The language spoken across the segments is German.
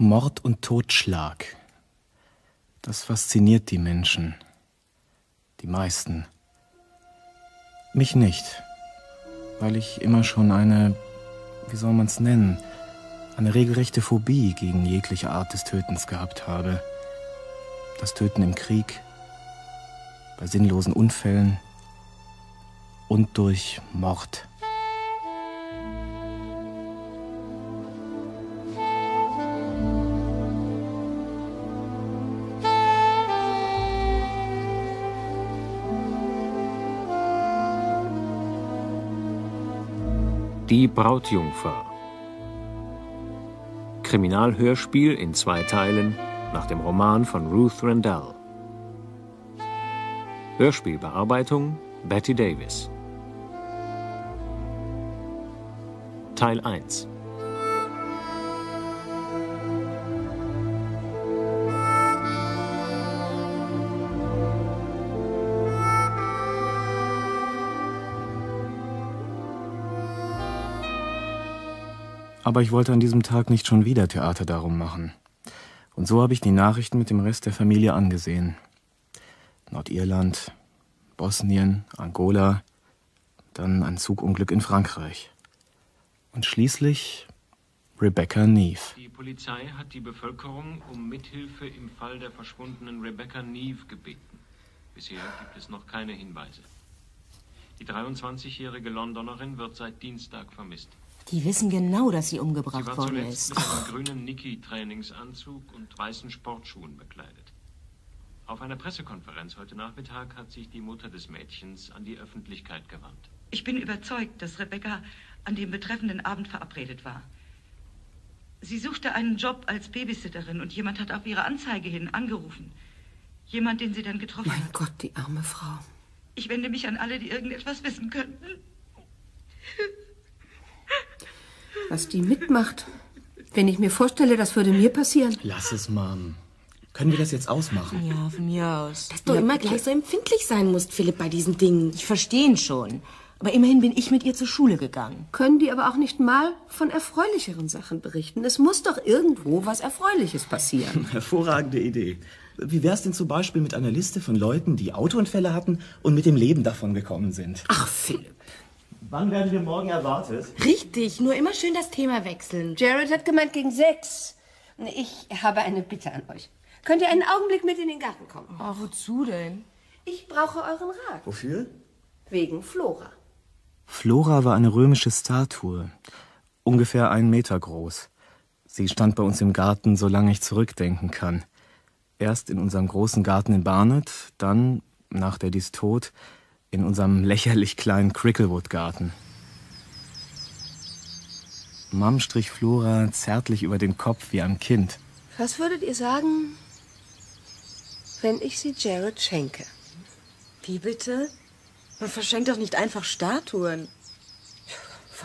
Mord und Totschlag. Das fasziniert die Menschen. Die meisten. Mich nicht. Weil ich immer schon eine, wie soll man's nennen, eine regelrechte Phobie gegen jegliche Art des Tötens gehabt habe. Das Töten im Krieg, bei sinnlosen Unfällen und durch Mord. Die Brautjungfer. Kriminalhörspiel in zwei Teilen nach dem Roman von Ruth Rendell. Hörspielbearbeitung Betty Davis. Teil 1 Aber ich wollte an diesem Tag nicht schon wieder Theater darum machen. Und so habe ich die Nachrichten mit dem Rest der Familie angesehen. Nordirland, Bosnien, Angola, dann ein Zugunglück in Frankreich. Und schließlich Rebecca Neve. Die Polizei hat die Bevölkerung um Mithilfe im Fall der verschwundenen Rebecca Neve gebeten. Bisher gibt es noch keine Hinweise. Die 23-jährige Londonerin wird seit Dienstag vermisst. Die wissen genau, dass sie Sie umgebracht war worden ist. mit einem grünen Niki-Trainingsanzug und weißen Sportschuhen bekleidet. Auf einer Pressekonferenz heute Nachmittag hat sich die Mutter des Mädchens an die Öffentlichkeit gewandt. Ich bin überzeugt, dass Rebecca an dem betreffenden Abend verabredet war. Sie suchte einen Job als Babysitterin und jemand hat auf ihre Anzeige hin angerufen. Jemand, den sie dann getroffen Mein hat. Gott, die arme Frau. Ich wende mich an alle, die irgendetwas wissen könnten. Was die mitmacht. Wenn ich mir vorstelle, das würde mir passieren. Lass es, Mom. Können wir das jetzt ausmachen? Ja, von mir aus. Dass du immer gleich so empfindlich sein musst, Philipp, bei diesen Dingen. Ich verstehe ihn schon. Aber immerhin bin ich mit ihr zur Schule gegangen. Können die aber auch nicht mal von erfreulicheren Sachen berichten? Es muss doch irgendwo was Erfreuliches passieren. Hervorragende Idee. Wie wär's denn zum Beispiel mit einer Liste von Leuten, die Autounfälle hatten und mit dem Leben davon gekommen sind? Ach, Philipp. Wann werden wir morgen erwartet? Richtig, nur immer schön das Thema wechseln. Jared hat gemeint gegen sechs. Ich habe eine Bitte an euch. Könnt ihr einen Augenblick mit in den Garten kommen? Oh, wozu denn? Ich brauche euren Rat. Wofür? Wegen Flora. Flora war eine römische Statue, ungefähr einen Meter groß. Sie stand bei uns im Garten, solange ich zurückdenken kann. Erst in unserem großen Garten in Barnet, dann, nach Daddys Tod, in unserem lächerlich kleinen Cricklewood-Garten. Mom strich Flora zärtlich über den Kopf wie ein Kind. Was würdet ihr sagen, wenn ich sie Jared schenke? Wie bitte? Man verschenkt doch nicht einfach Statuen.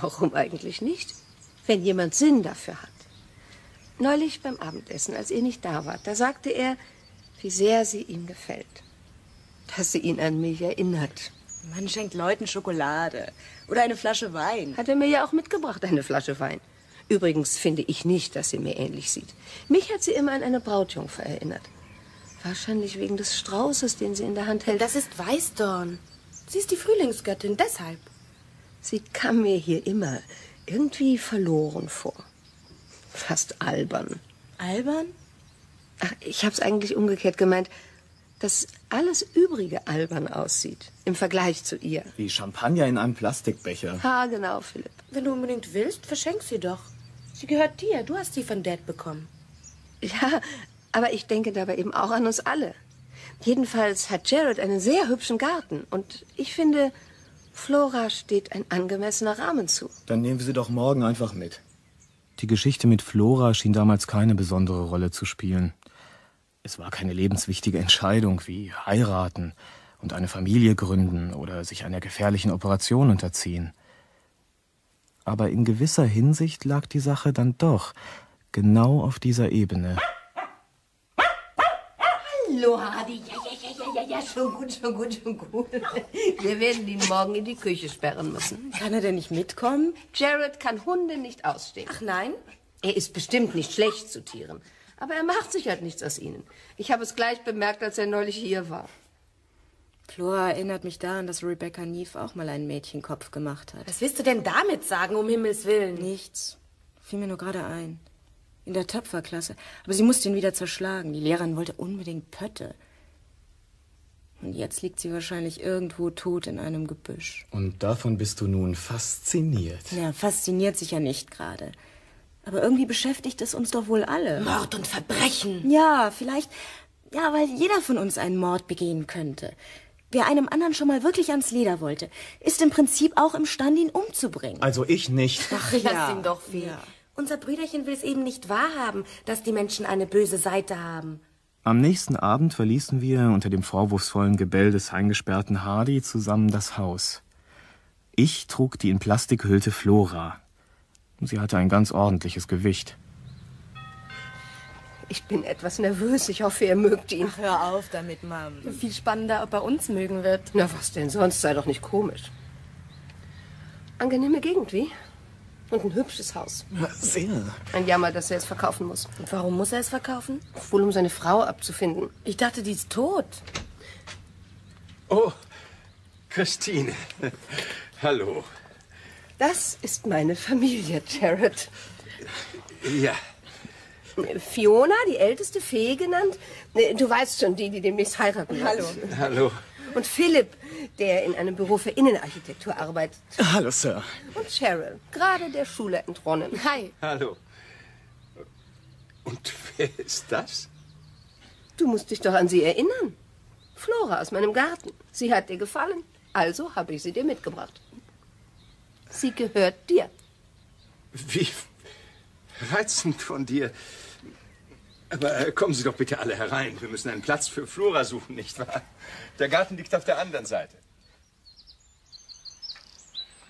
Warum eigentlich nicht? Wenn jemand Sinn dafür hat. Neulich beim Abendessen, als ihr nicht da wart, da sagte er, wie sehr sie ihm gefällt. Dass sie ihn an mich erinnert. Man schenkt Leuten Schokolade oder eine Flasche Wein. Hat er mir ja auch mitgebracht, eine Flasche Wein. Übrigens finde ich nicht, dass sie mir ähnlich sieht. Mich hat sie immer an eine Brautjungfer erinnert. Wahrscheinlich wegen des Straußes, den sie in der Hand hält. Das ist Weißdorn. Sie ist die Frühlingsgöttin, deshalb. Sie kam mir hier immer irgendwie verloren vor. Fast albern. Albern? Ach, ich hab's eigentlich umgekehrt gemeint, dass alles Übrige albern aussieht im Vergleich zu ihr. Wie Champagner in einem Plastikbecher. Ha, genau, Philipp. Wenn du unbedingt willst, verschenk sie doch. Sie gehört dir. Du hast sie von Dad bekommen. Ja, aber ich denke dabei eben auch an uns alle. Jedenfalls hat Jared einen sehr hübschen Garten und ich finde, Flora steht ein angemessener Rahmen zu. Dann nehmen wir sie doch morgen einfach mit. Die Geschichte mit Flora schien damals keine besondere Rolle zu spielen. Es war keine lebenswichtige Entscheidung wie heiraten und eine Familie gründen oder sich einer gefährlichen Operation unterziehen. Aber in gewisser Hinsicht lag die Sache dann doch genau auf dieser Ebene. Hallo, Hardy. Ja, ja, ja, ja, ja, ja, schon gut, schon gut, schon gut. Wir werden ihn morgen in die Küche sperren müssen. Kann er denn nicht mitkommen? Jared kann Hunde nicht ausstehen. Ach nein? Er ist bestimmt nicht schlecht zu Tieren. Aber er macht sich halt nichts aus ihnen. Ich habe es gleich bemerkt, als er neulich hier war. Flora erinnert mich daran, dass Rebecca Neve auch mal einen Mädchenkopf gemacht hat. Was willst du denn damit sagen, um Himmels Willen? Nichts. Fiel mir nur gerade ein. In der Töpferklasse. Aber sie musste ihn wieder zerschlagen. Die Lehrerin wollte unbedingt Pötte. Und jetzt liegt sie wahrscheinlich irgendwo tot in einem Gebüsch. Und davon bist du nun fasziniert. Ja, fasziniert sich ja nicht gerade. Aber irgendwie beschäftigt es uns doch wohl alle. Mord und Verbrechen. Ja, vielleicht. Ja, weil jeder von uns einen Mord begehen könnte. Wer einem anderen schon mal wirklich ans Leder wollte, ist im Prinzip auch imstande, ihn umzubringen. Also ich nicht. Ach, lass ihn doch, Fee. Unser Brüderchen will es eben nicht wahrhaben, dass die Menschen eine böse Seite haben. Am nächsten Abend verließen wir unter dem vorwurfsvollen Gebell des eingesperrten Hardy zusammen das Haus. Ich trug die in Plastik gehüllte Flora. Sie hatte ein ganz ordentliches Gewicht. Ich bin etwas nervös. Ich hoffe, ihr mögt ihn. Ach, hör auf damit, Mom. Viel spannender, ob er uns mögen wird. Na, was denn sonst? Sei doch nicht komisch. Angenehme Gegend, wie? Und ein hübsches Haus. Sehr. Ein Jammer, dass er es verkaufen muss. Und warum muss er es verkaufen? Wohl, um seine Frau abzufinden. Ich dachte, die ist tot. Oh, Christine. Hallo. Das ist meine Familie, Jared. Ja, Fiona, die älteste Fee genannt. Du weißt schon, die, die demnächst heiraten wird. Hallo. hallo. Und Philipp, der in einem Büro für Innenarchitektur arbeitet. Hallo, Sir. Und Cheryl, gerade der Schule entronnen. Hi. Hallo. Und wer ist das? Du musst dich doch an sie erinnern. Flora aus meinem Garten. Sie hat dir gefallen. Also habe ich sie dir mitgebracht. Sie gehört dir. Wie reizend von dir. Aber äh, kommen Sie doch bitte alle herein. Wir müssen einen Platz für Flora suchen, nicht wahr? Der Garten liegt auf der anderen Seite.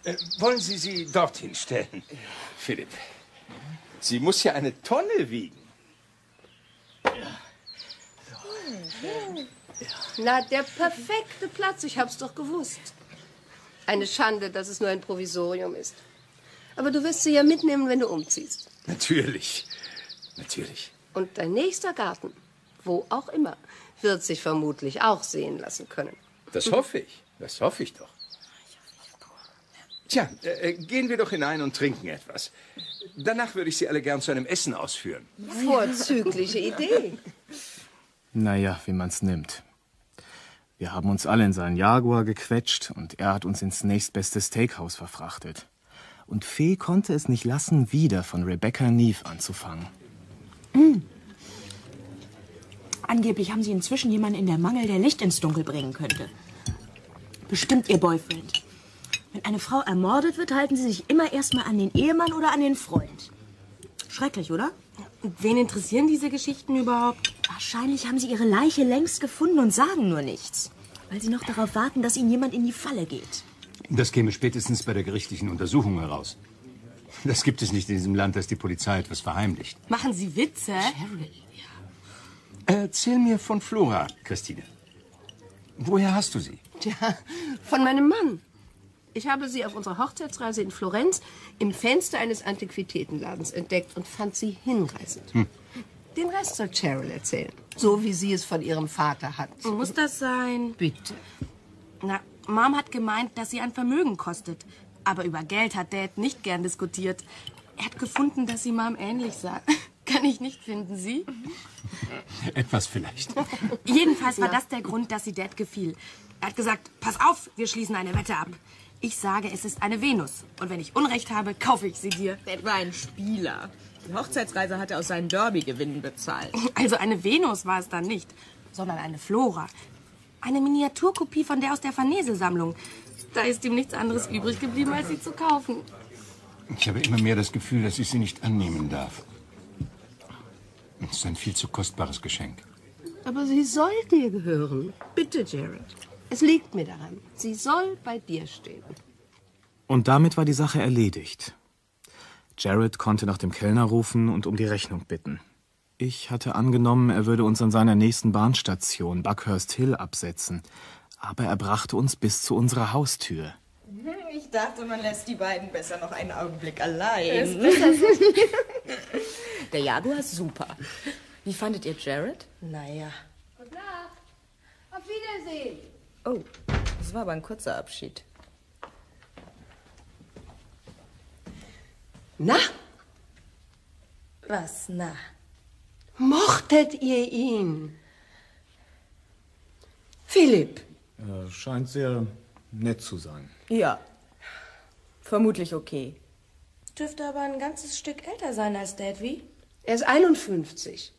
Äh, wollen Sie sie dorthin stellen? Philipp, sie muss ja eine Tonne wiegen. Na, der perfekte Platz. Ich hab's doch gewusst. Eine Schande, dass es nur ein Provisorium ist. Aber du wirst sie ja mitnehmen, wenn du umziehst. Natürlich, natürlich. Und dein nächster Garten, wo auch immer, wird sich vermutlich auch sehen lassen können. Das hoffe ich. Das hoffe ich doch. Tja, äh, äh, gehen wir doch hinein und trinken etwas. Danach würde ich Sie alle gern zu einem Essen ausführen. Vorzügliche Idee. Naja, wie man's nimmt. Wir haben uns alle in seinen Jaguar gequetscht und er hat uns ins nächstbeste Steakhouse verfrachtet. Und Fee konnte es nicht lassen, wieder von Rebecca Neve anzufangen. Angeblich haben sie inzwischen jemanden in der Mangel, der Licht ins Dunkel bringen könnte. Bestimmt ihr Boyfriend. Wenn eine Frau ermordet wird, halten sie sich immer erstmal an den Ehemann oder an den Freund. Schrecklich, oder? Und wen interessieren diese Geschichten überhaupt? Wahrscheinlich haben sie ihre Leiche längst gefunden und sagen nur nichts. Weil sie noch darauf warten, dass ihnen jemand in die Falle geht. Das käme spätestens bei der gerichtlichen Untersuchung heraus. Das gibt es nicht in diesem Land, dass die Polizei etwas verheimlicht. Machen Sie Witze? Erzähl mir von Flora, Christine. Woher hast du sie? Tja, von meinem Mann. Ich habe sie auf unserer Hochzeitsreise in Florenz im Fenster eines Antiquitätenladens entdeckt und fand sie hinreißend. Den Rest soll Cheryl erzählen. So wie sie es von ihrem Vater hat. Muss das sein? Bitte. Na, Mom hat gemeint, dass sie ein Vermögen kostet. Aber über Geld hat Dad nicht gern diskutiert. Er hat gefunden, dass sie Mom ähnlich sah. Kann ich nicht finden, Sie? Etwas vielleicht. Jedenfalls war das der Grund, dass sie Dad gefiel. Er hat gesagt, pass auf, wir schließen eine Wette ab. Ich sage, es ist eine Venus. Und wenn ich Unrecht habe, kaufe ich sie dir. Dad war ein Spieler. Die Hochzeitsreise hat er aus seinen Derby-Gewinnen bezahlt. Also eine Venus war es dann nicht, sondern eine Flora. Eine Miniaturkopie von der aus der Farnese-Sammlung. Da ist ihm nichts anderes übrig geblieben, als sie zu kaufen. Ich habe immer mehr das Gefühl, dass ich sie nicht annehmen darf. Es ist ein viel zu kostbares Geschenk. Aber sie soll dir gehören. Bitte, Jared. Es liegt mir daran. Sie soll bei dir stehen. Und damit war die Sache erledigt. Jared konnte nach dem Kellner rufen und um die Rechnung bitten. Ich hatte angenommen, er würde uns an seiner nächsten Bahnstation, Buckhurst Hill, absetzen. Aber er brachte uns bis zu unserer Haustür. Ich Ich dachte, man lässt die beiden besser noch einen Augenblick allein. Der Jaguar ist super. Wie fandet ihr Jared? Naja. Gute Nacht. Auf Wiedersehen. Oh, das war aber ein kurzer Abschied. Na, Was, na? mochtet ihr ihn? Philipp, Er scheint sehr nett zu sein. Ja. Vermutlich okay. Dürfte aber ein ganzes Stück älter sein als Dad, wie? er ist 51.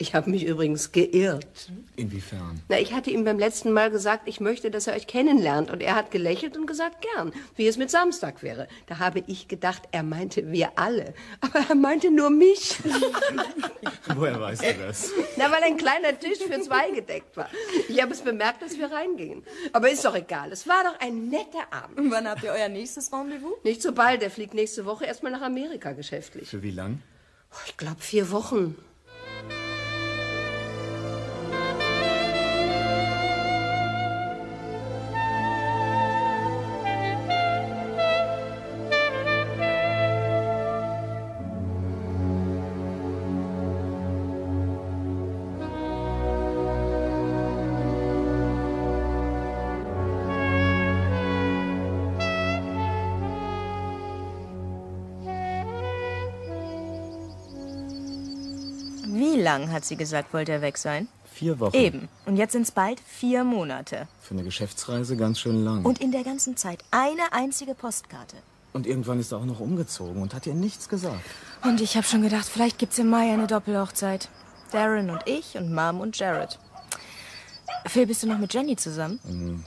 Ich habe mich übrigens geirrt. Inwiefern? Na, ich hatte ihm beim letzten Mal gesagt, ich möchte, dass er euch kennenlernt. Und er hat gelächelt und gesagt, gern, wie es mit Samstag wäre. Da habe ich gedacht, er meinte wir alle. Aber er meinte nur mich. Woher weißt du das? Na, weil ein kleiner Tisch für zwei gedeckt war. Ich habe es bemerkt, dass wir reingingen. Aber ist doch egal. Es war doch ein netter Abend. Und wann habt ihr euer nächstes Rendezvous? Nicht so bald. Er fliegt nächste Woche erstmal nach Amerika geschäftlich. Für wie lang? Oh, Ich glaube, vier Wochen. Lang, hat sie gesagt, wollte er weg sein? Vier Wochen. Eben. Und jetzt sind es bald vier Monate. Für eine Geschäftsreise ganz schön lang. Und in der ganzen Zeit eine einzige Postkarte. Und irgendwann ist er auch noch umgezogen und hat ihr nichts gesagt. Und ich habe schon gedacht, vielleicht gibt's im Mai eine Doppelhochzeit. Darren und ich und Mom und Jared. Phil, bist du noch mit Jenny zusammen?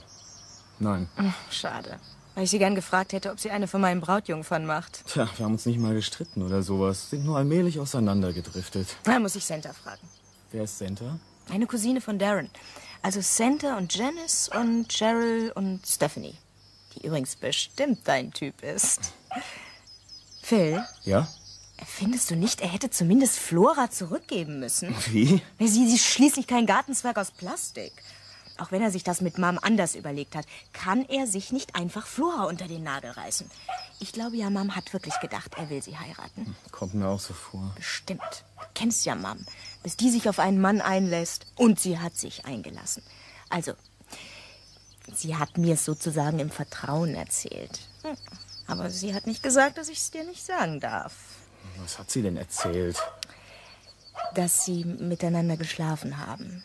Nein. Hm, Schade. Weil ich sie gern gefragt hätte, ob sie eine von meinen Brautjungfern macht. Tja, wir haben uns nicht mal gestritten oder sowas. Sind nur allmählich auseinandergedriftet. Da muss ich Santa fragen. Wer ist Santa? Eine Cousine von Darren. Also Santa und Janice und Cheryl und Stephanie. Die übrigens bestimmt dein Typ ist. Phil, Ja? findest du nicht, er hätte zumindest Flora zurückgeben müssen? Wie? Sie, sie ist schließlich kein Gartenzwerg aus Plastik. Auch wenn er sich das mit Mom anders überlegt hat, kann er sich nicht einfach Flora unter den Nagel reißen. Ich glaube ja, Mom hat wirklich gedacht, er will sie heiraten. Kommt mir auch so vor. Bestimmt. Du kennst ja Mom. Bis die sich auf einen Mann einlässt. Und sie hat sich eingelassen. Also, sie hat mir es sozusagen im Vertrauen erzählt. Hm. Aber sie hat nicht gesagt, dass ich es dir nicht sagen darf. Was hat sie denn erzählt? Dass sie miteinander geschlafen haben.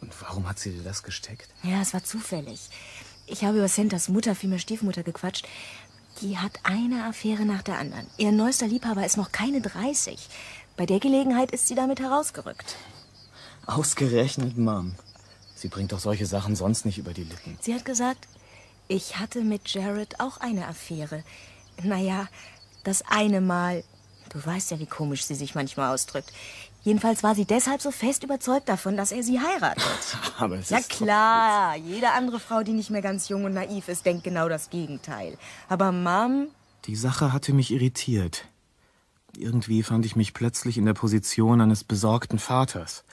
Und warum hat sie dir das gesteckt? Ja, es war zufällig. Ich habe über Santas Mutter, vielmehr Stiefmutter, gequatscht. Die hat eine Affäre nach der anderen. Ihr neuester Liebhaber ist noch keine 30. Bei der Gelegenheit ist sie damit herausgerückt. Ausgerechnet Mom. Sie bringt doch solche Sachen sonst nicht über die Lippen. Sie hat gesagt, ich hatte mit Jared auch eine Affäre. Naja, das eine Mal. Du weißt ja, wie komisch sie sich manchmal ausdrückt. Jedenfalls war sie deshalb so fest überzeugt davon, dass er sie heiratet. Aber es Ja ist klar, jede andere Frau, die nicht mehr ganz jung und naiv ist, denkt genau das Gegenteil. Aber Mom, Die Sache hatte mich irritiert. Irgendwie fand ich mich plötzlich in der Position eines besorgten Vaters.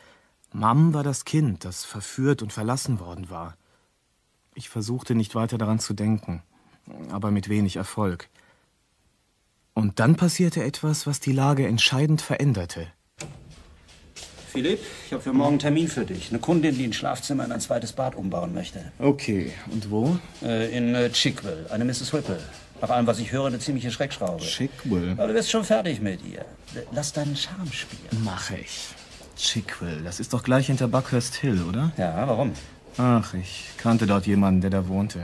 Mam war das Kind, das verführt und verlassen worden war. Ich versuchte nicht weiter daran zu denken, aber mit wenig Erfolg. Und dann passierte etwas, was die Lage entscheidend veränderte. Philipp, ich habe für morgen einen Termin für dich. Eine Kundin, die ein Schlafzimmer in ein zweites Bad umbauen möchte. Okay, und wo? Äh, in äh, Chickwell, eine Mrs. Whipple. Nach allem, was ich höre, eine ziemliche Schreckschraube. Chickwell. Aber du bist schon fertig mit ihr. Lass deinen Charme spielen. Mache ich. Chickwell, das ist doch gleich hinter Buckhurst Hill, oder? Ja, warum? Ach, ich kannte dort jemanden, der da wohnte.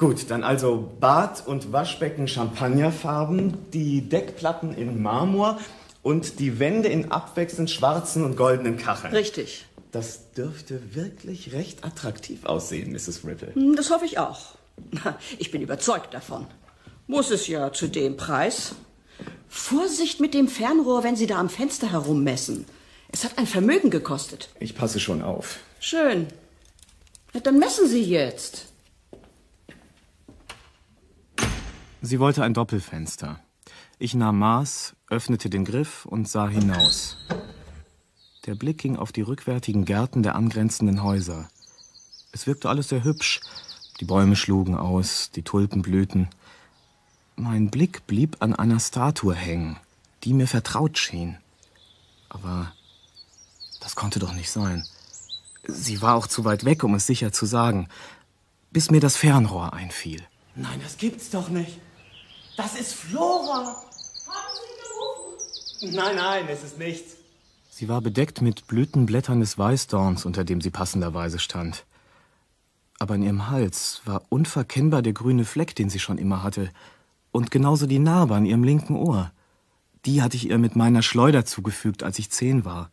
Gut, dann also Bad und Waschbecken Champagnerfarben, die Deckplatten in Marmor und die Wände in abwechselnd schwarzen und goldenen Kacheln. Richtig. Das dürfte wirklich recht attraktiv aussehen, Mrs. Ripple. Hm, Das hoffe ich auch. Ich bin überzeugt davon. Muss es ja zu dem Preis. Vorsicht mit dem Fernrohr, wenn Sie da am Fenster herummessen. Es hat ein Vermögen gekostet. Ich passe schon auf. Schön. Na, dann messen Sie jetzt. Sie wollte ein Doppelfenster. Ich nahm Maß, öffnete den Griff und sah hinaus. Der Blick ging auf die rückwärtigen Gärten der angrenzenden Häuser. Es wirkte alles sehr hübsch. Die Bäume schlugen aus, die Tulpen blühten. Mein Blick blieb an einer Statue hängen, die mir vertraut schien. Aber das konnte doch nicht sein. Sie war auch zu weit weg, um es sicher zu sagen, bis mir das Fernrohr einfiel. Nein, das gibt's doch nicht. Das ist Flora. Haben Sie gerufen? Nein, nein, es ist nichts. Sie war bedeckt mit Blütenblättern des Weißdorns, unter dem sie passenderweise stand. Aber in ihrem Hals war unverkennbar der grüne Fleck, den sie schon immer hatte, und genauso die Narbe an ihrem linken Ohr. Die hatte ich ihr mit meiner Schleuder zugefügt, als ich zehn war.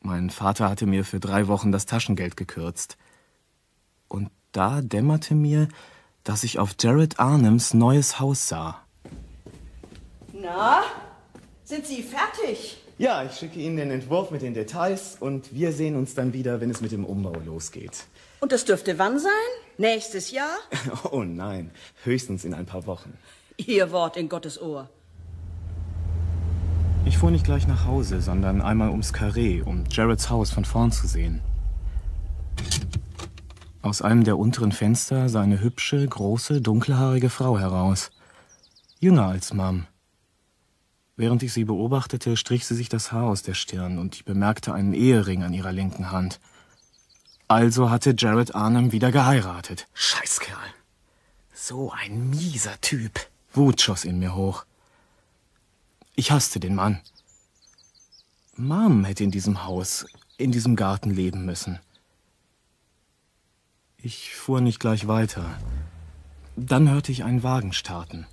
Mein Vater hatte mir für drei Wochen das Taschengeld gekürzt. Und da dämmerte mir, dass ich auf Jared Arnhems neues Haus sah. Na, sind Sie fertig? Ja, ich schicke Ihnen den Entwurf mit den Details und wir sehen uns dann wieder, wenn es mit dem Umbau losgeht. Und das dürfte wann sein? Nächstes Jahr? Oh nein, höchstens in ein paar Wochen. Ihr Wort in Gottes Ohr. Ich fuhr nicht gleich nach Hause, sondern einmal ums Karree, um Jareds Haus von vorn zu sehen. Aus einem der unteren Fenster sah eine hübsche, große, dunkelhaarige Frau heraus. Jünger als Mom. Während ich sie beobachtete, strich sie sich das Haar aus der Stirn und ich bemerkte einen Ehering an ihrer linken Hand. Also hatte Jared Arnhem wieder geheiratet. Scheißkerl. So ein mieser Typ. Wut schoss in mir hoch. Ich hasste den Mann. Mom hätte in diesem Haus, in diesem Garten leben müssen. Ich fuhr nicht gleich weiter. Dann hörte ich einen Wagen starten.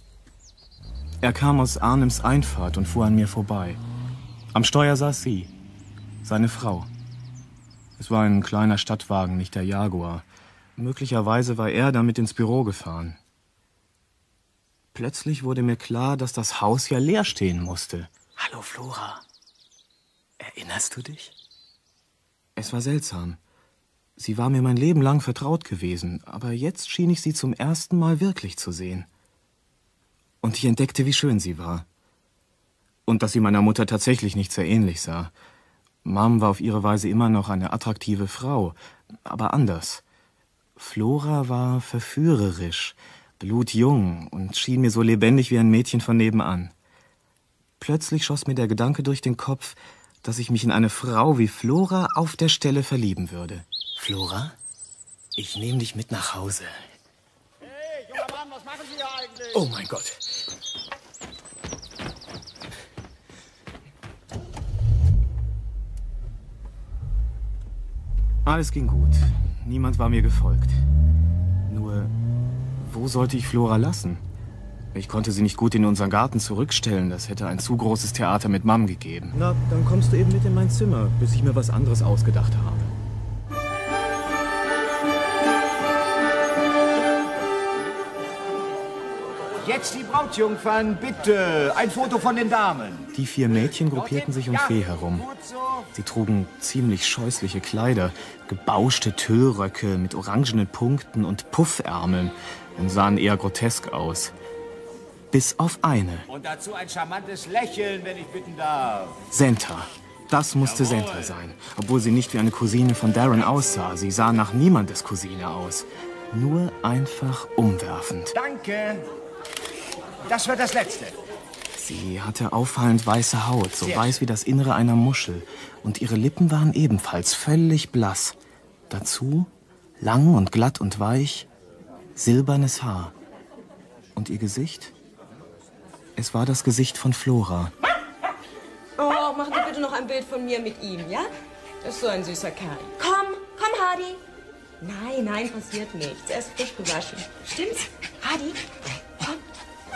Er kam aus Arnems Einfahrt und fuhr an mir vorbei. Am Steuer saß sie, seine Frau. Es war ein kleiner Stadtwagen, nicht der Jaguar. Möglicherweise war er damit ins Büro gefahren. Plötzlich wurde mir klar, dass das Haus ja leer stehen musste. Hallo, Flora. Erinnerst du dich? Es war seltsam. Sie war mir mein Leben lang vertraut gewesen, aber jetzt schien ich sie zum ersten Mal wirklich zu sehen. Und ich entdeckte, wie schön sie war. Und dass sie meiner Mutter tatsächlich nicht sehr ähnlich sah. Mom war auf ihre Weise immer noch eine attraktive Frau, aber anders. Flora war verführerisch, blutjung und schien mir so lebendig wie ein Mädchen von nebenan. Plötzlich schoss mir der Gedanke durch den Kopf, dass ich mich in eine Frau wie Flora auf der Stelle verlieben würde. Flora, ich nehme dich mit nach Hause. Hey, junger Mann, was machen Sie hier eigentlich? Oh mein Gott. Alles ging gut. Niemand war mir gefolgt. Nur, wo sollte ich Flora lassen? Ich konnte sie nicht gut in unseren Garten zurückstellen. Das hätte ein zu großes Theater mit Mom gegeben. Na, dann kommst du eben mit in mein Zimmer, bis ich mir was anderes ausgedacht habe. Jetzt die Brautjungfern, bitte. Ein Foto von den Damen. Die vier Mädchen gruppierten sich um Fee herum. Sie trugen ziemlich scheußliche Kleider, gebauschte Tüllröcke mit orangenen Punkten und Puffärmeln und sahen eher grotesk aus. Bis auf eine. Und dazu ein charmantes Lächeln, wenn ich bitten darf. Senta. Das musste Jawohl. Senta sein, obwohl sie nicht wie eine Cousine von Darren aussah. Sie sah nach niemandes Cousine aus. Nur einfach umwerfend. Danke. Das wird das Letzte. Sie hatte auffallend weiße Haut, so Sehr weiß wie das Innere einer Muschel. Und ihre Lippen waren ebenfalls völlig blass. Dazu, lang und glatt und weich, silbernes Haar. Und ihr Gesicht? Es war das Gesicht von Flora. Oh, machen Sie bitte noch ein Bild von mir mit ihm, ja? Das ist so ein süßer Kerl. Komm, komm, Hardy. Nein, nein, passiert nichts. Er ist frisch gewaschen. Stimmt's? Hardy?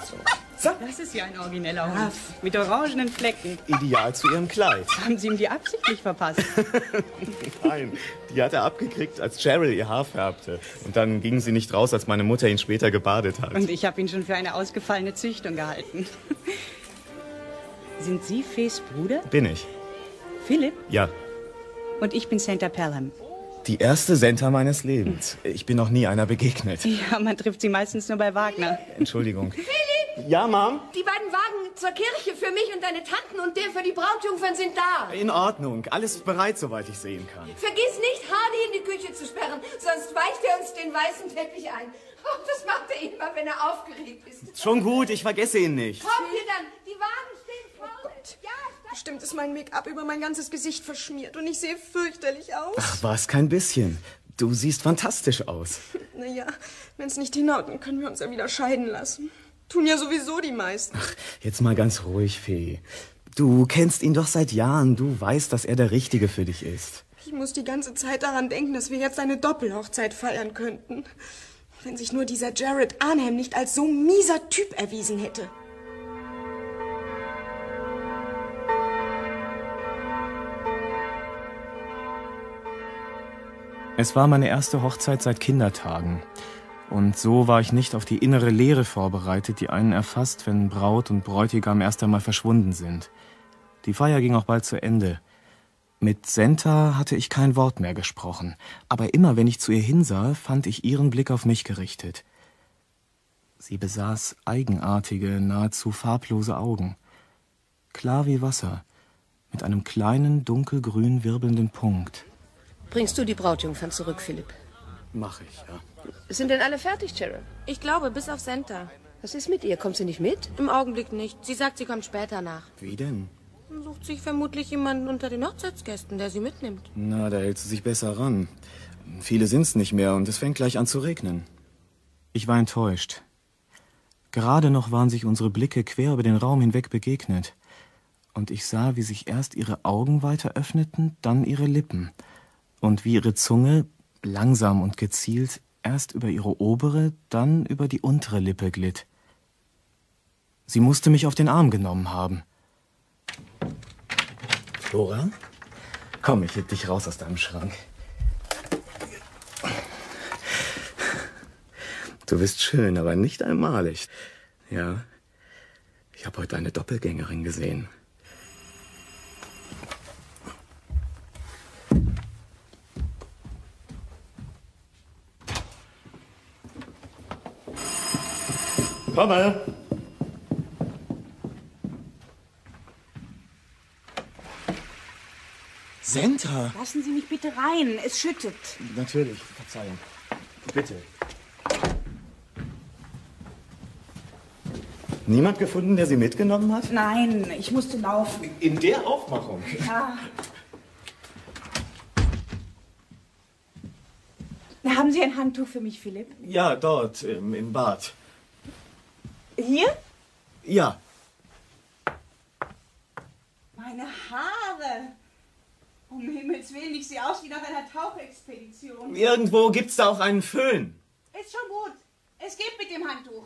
Komm. So. Das ist ja ein origineller Hund. Mit orangenen Flecken. Ideal zu ihrem Kleid. Haben Sie ihm die absichtlich verpasst? Nein, die hat er abgekriegt, als Cheryl ihr Haar färbte. Und dann ging sie nicht raus, als meine Mutter ihn später gebadet hat. Und ich habe ihn schon für eine ausgefallene Züchtung gehalten. Sind Sie Fees Bruder? Bin ich. Philipp? Ja, Und ich bin Santa Pelham. Die erste Senta meines Lebens. Ich bin noch nie einer begegnet. Ja, man trifft sie meistens nur bei Wagner. Entschuldigung. Philipp, Ja, Mom? Die beiden Wagen zur Kirche für mich und deine Tanten und der für die Brautjungfern sind da. In Ordnung. Alles bereit, soweit ich sehen kann. Vergiss nicht, Hardy in die Küche zu sperren, sonst weicht er uns den weißen Teppich ein. Oh, das macht er immer, wenn er aufgeregt ist. Schon gut, ich vergesse ihn nicht. Kommt ihr dann? Die Wagen Bestimmt ist mein Make-up über mein ganzes Gesicht verschmiert und ich sehe fürchterlich aus. Ach, was, kein bisschen. Du siehst fantastisch aus. Naja, wenn es nicht hinhaut, dann können wir uns ja wieder scheiden lassen. Tun ja sowieso die meisten. Jetzt mal ganz ruhig, Fee. Du kennst ihn doch seit Jahren. Du weißt, dass er der Richtige für dich ist. Ich muss die ganze Zeit daran denken, dass wir jetzt eine Doppelhochzeit feiern könnten. Wenn sich nur dieser Jared Arnhem nicht als so mieser Typ erwiesen hätte. Es war meine erste Hochzeit seit Kindertagen. Und so war ich nicht auf die innere Leere vorbereitet, die einen erfasst, wenn Braut und Bräutigam erst einmal verschwunden sind. Die Feier ging auch bald zu Ende. Mit Senta hatte ich kein Wort mehr gesprochen, aber immer wenn ich zu ihr hinsah, fand ich ihren Blick auf mich gerichtet. Sie besaß eigenartige, nahezu farblose Augen, klar wie Wasser, mit einem kleinen, dunkelgrün wirbelnden Punkt. Bringst du die Brautjungfern zurück, Philipp? Mach ich, ja. Sind denn alle fertig, Cheryl? Ich glaube, bis auf Senta. Was ist mit ihr? Kommt sie nicht mit? Im Augenblick nicht. Sie sagt, sie kommt später nach. Wie denn? Dann sucht sich vermutlich jemanden unter den Hochzeitsgästen, der sie mitnimmt. Na, da hält sie sich besser ran. Viele sind's nicht mehr und es fängt gleich an zu regnen. Ich war enttäuscht. Gerade noch waren sich unsere Blicke quer über den Raum hinweg begegnet. Und ich sah, wie sich erst ihre Augen weiter öffneten, dann ihre Lippen. Und wie ihre Zunge, langsam und gezielt, erst über ihre obere, dann über die untere Lippe glitt. Sie musste mich auf den Arm genommen haben. Flora? Komm, ich heb dich raus aus deinem Schrank. Du bist schön, aber nicht einmalig. Ja, ich habe heute eine Doppelgängerin gesehen. Komme! Senta! Lassen Sie mich bitte rein. Es schüttet. Natürlich, Verzeihung. Bitte. Niemand gefunden, der sie mitgenommen hat? Nein, ich musste laufen. In der Aufmachung? Ja. Haben Sie ein Handtuch für mich, Philipp? Ja, dort, im, im Bad. Hier? Ja. Meine Haare. Um Himmels Willen, ich sehe aus wie nach einer Tauchexpedition. Irgendwo gibt's da auch einen Föhn. Ist schon gut. Es geht mit dem Handtuch.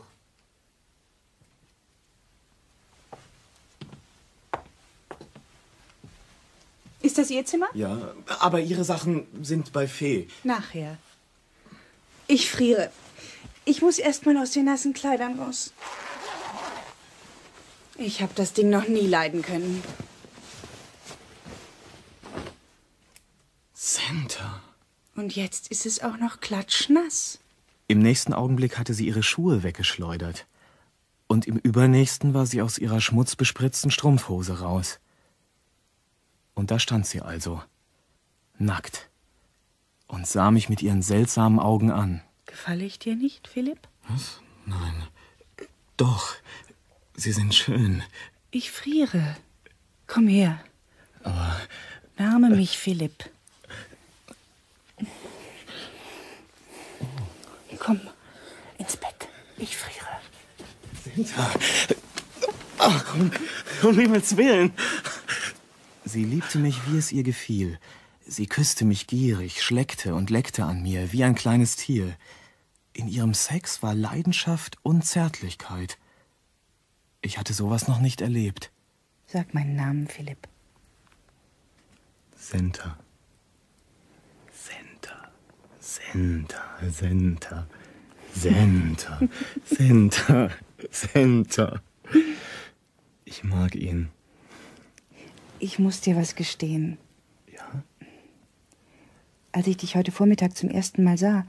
Ist das Ihr Zimmer? Ja, aber Ihre Sachen sind bei Fee. Nachher. Ich friere. Ich muss erst mal aus den nassen Kleidern raus. Ich habe das Ding noch nie leiden können. Santa. Und jetzt ist es auch noch klatschnass. Im nächsten Augenblick hatte sie ihre Schuhe weggeschleudert. Und im übernächsten war sie aus ihrer schmutzbespritzten Strumpfhose raus. Und da stand sie also, nackt, und sah mich mit ihren seltsamen Augen an. Gefalle ich dir nicht, Philipp? Was? Nein. Doch, Sie sind schön. Ich friere. Komm her. Aber. Wärme mich, Philipp. Komm, ins Bett. Ich friere. Senta. Ach, komm, um Himmels Willen. Sie liebte mich, wie es ihr gefiel. Sie küsste mich gierig, schleckte und leckte an mir, wie ein kleines Tier. In ihrem Sex war Leidenschaft und Zärtlichkeit. Ich hatte sowas noch nicht erlebt. Sag meinen Namen, Philipp. Senta. Senta. Senta. Senta. Senta. Senta. Senta. Ich mag ihn. Ich muss dir was gestehen. Ja? Als ich dich heute Vormittag zum ersten Mal sah,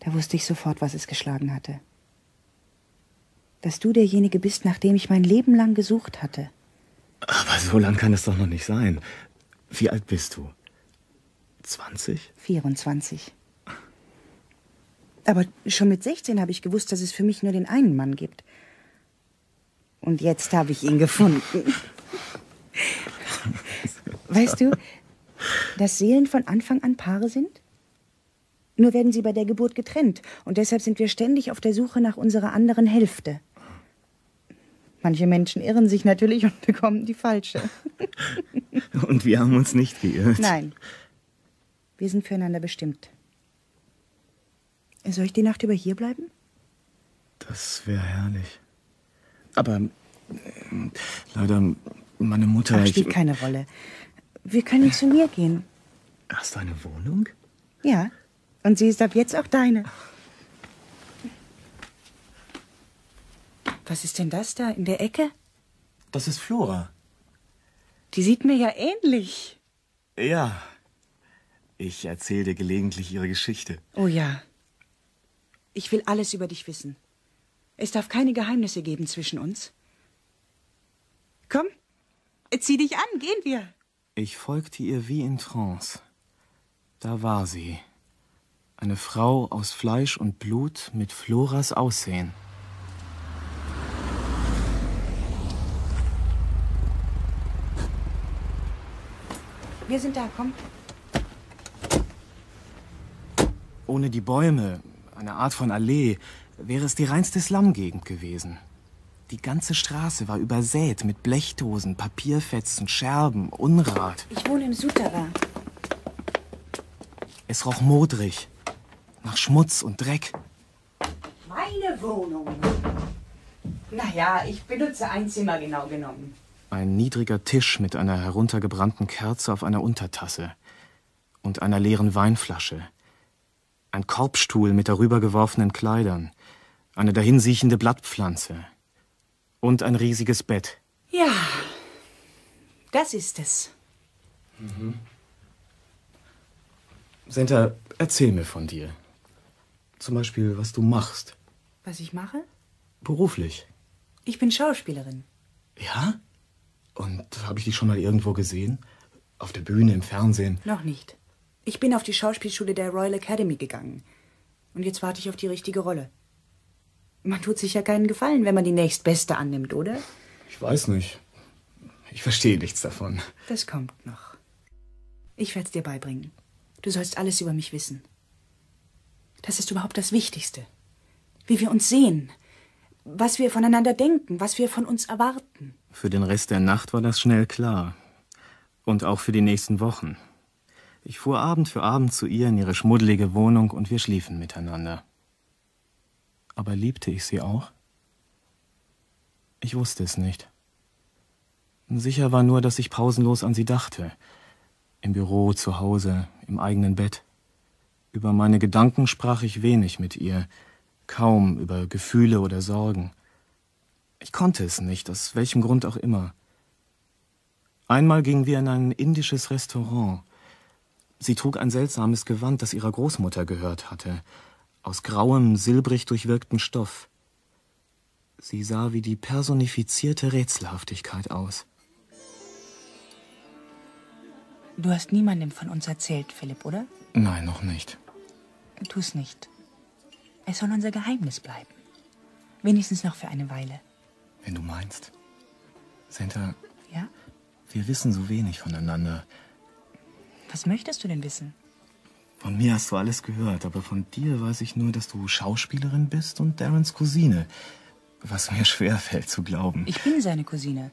da wusste ich sofort, was es geschlagen hatte. Dass du derjenige bist, nach dem ich mein Leben lang gesucht hatte. Aber so lang kann es doch noch nicht sein. Wie alt bist du? 20? 24. Aber schon mit 16 habe ich gewusst, dass es für mich nur den einen Mann gibt. Und jetzt habe ich ihn gefunden. Weißt du, dass Seelen von Anfang an Paare sind? Nur werden sie bei der Geburt getrennt. Und deshalb sind wir ständig auf der Suche nach unserer anderen Hälfte. Manche Menschen irren sich natürlich und bekommen die falsche. Und wir haben uns nicht geirrt. Nein. Wir sind füreinander bestimmt. Soll ich die Nacht über hier bleiben? Das wäre herrlich. Aber äh, leider, meine Mutter. Ach, spielt ich, keine Rolle. Wir können zu mir gehen. Hast du eine Wohnung? Ja. Und sie ist ab jetzt auch deine. Was ist denn das da in der Ecke? Das ist Flora. Die sieht mir ja ähnlich. Ja. Ich erzähle dir gelegentlich ihre Geschichte. Oh ja. Ich will alles über dich wissen. Es darf keine Geheimnisse geben zwischen uns. Komm, zieh dich an, gehen wir. Ich folgte ihr wie in Trance. Da war sie. Eine Frau aus Fleisch und Blut mit Floras Aussehen. Wir sind da, komm. Ohne die Bäume, eine Art von Allee, wäre es die reinste Slum-Gegend gewesen. Die ganze Straße war übersät mit Blechdosen, Papierfetzen, Scherben, Unrat. Ich wohne im Souterrain. Es roch modrig, nach Schmutz und Dreck. Meine Wohnung. Naja, ich benutze ein Zimmer genau genommen. Ein niedriger Tisch mit einer heruntergebrannten Kerze auf einer Untertasse und einer leeren Weinflasche. Ein Korbstuhl mit darüber geworfenen Kleidern, eine dahinsiechende Blattpflanze und ein riesiges Bett. Ja, das ist es. Mhm. Senta, erzähl mir von dir. Zum Beispiel, was du machst. Was ich mache? Beruflich. Ich bin Schauspielerin. Ja? Und habe ich dich schon mal irgendwo gesehen? Auf der Bühne, im Fernsehen? Noch nicht. Ich bin auf die Schauspielschule der Royal Academy gegangen. Und jetzt warte ich auf die richtige Rolle. Man tut sich ja keinen Gefallen, wenn man die nächstbeste annimmt, oder? Ich weiß nicht. Ich verstehe nichts davon. Das kommt noch. Ich werde es dir beibringen. Du sollst alles über mich wissen. Das ist überhaupt das Wichtigste. Wie wir uns sehen, was wir voneinander denken, was wir von uns erwarten. Für den Rest der Nacht war das schnell klar. Und auch für die nächsten Wochen. Ich fuhr Abend für Abend zu ihr in ihre schmuddelige Wohnung und wir schliefen miteinander. Aber liebte ich sie auch? Ich wusste es nicht. Sicher war nur, dass ich pausenlos an sie dachte. Im Büro, zu Hause, im eigenen Bett. Über meine Gedanken sprach ich wenig mit ihr, kaum über Gefühle oder Sorgen. Ich konnte es nicht, aus welchem Grund auch immer. Einmal gingen wir in ein indisches Restaurant. Sie trug ein seltsames Gewand, das ihrer Großmutter gehört hatte, aus grauem, silbrig durchwirktem Stoff. Sie sah wie die personifizierte Rätselhaftigkeit aus. Du hast niemandem von uns erzählt, Philipp, oder? Nein, noch nicht. Tu's nicht. Es soll unser Geheimnis bleiben. Wenigstens noch für eine Weile. Wenn du meinst. Senta. Ja? Wir wissen so wenig voneinander. Was möchtest du denn wissen? Von mir hast du alles gehört, aber von dir weiß ich nur, dass du Schauspielerin bist und Darrens Cousine. Was mir schwer fällt zu glauben. Ich bin seine Cousine.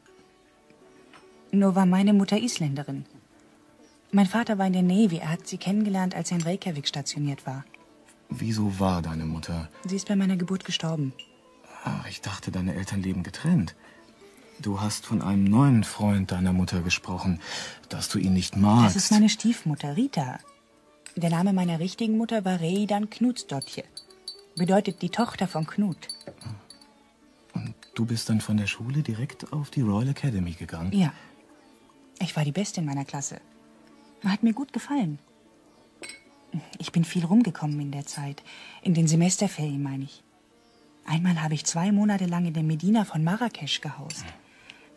Nur war meine Mutter Isländerin. Mein Vater war in der Navy. Er hat sie kennengelernt, als er in Reykjavik stationiert war. Wieso war deine Mutter? Sie ist bei meiner Geburt gestorben. Ach, ich dachte, deine Eltern leben getrennt. Du hast von einem neuen Freund deiner Mutter gesprochen, dass du ihn nicht magst. Das ist meine Stiefmutter, Rita. Der Name meiner richtigen Mutter war Reidan Knutsdottir. Bedeutet die Tochter von Knut. Und du bist dann von der Schule direkt auf die Royal Academy gegangen? Ja. Ich war die Beste in meiner Klasse. Hat mir gut gefallen. Ich bin viel rumgekommen in der Zeit. In den Semesterferien, meine ich. Einmal habe ich zwei Monate lang in der Medina von Marrakesch gehaust.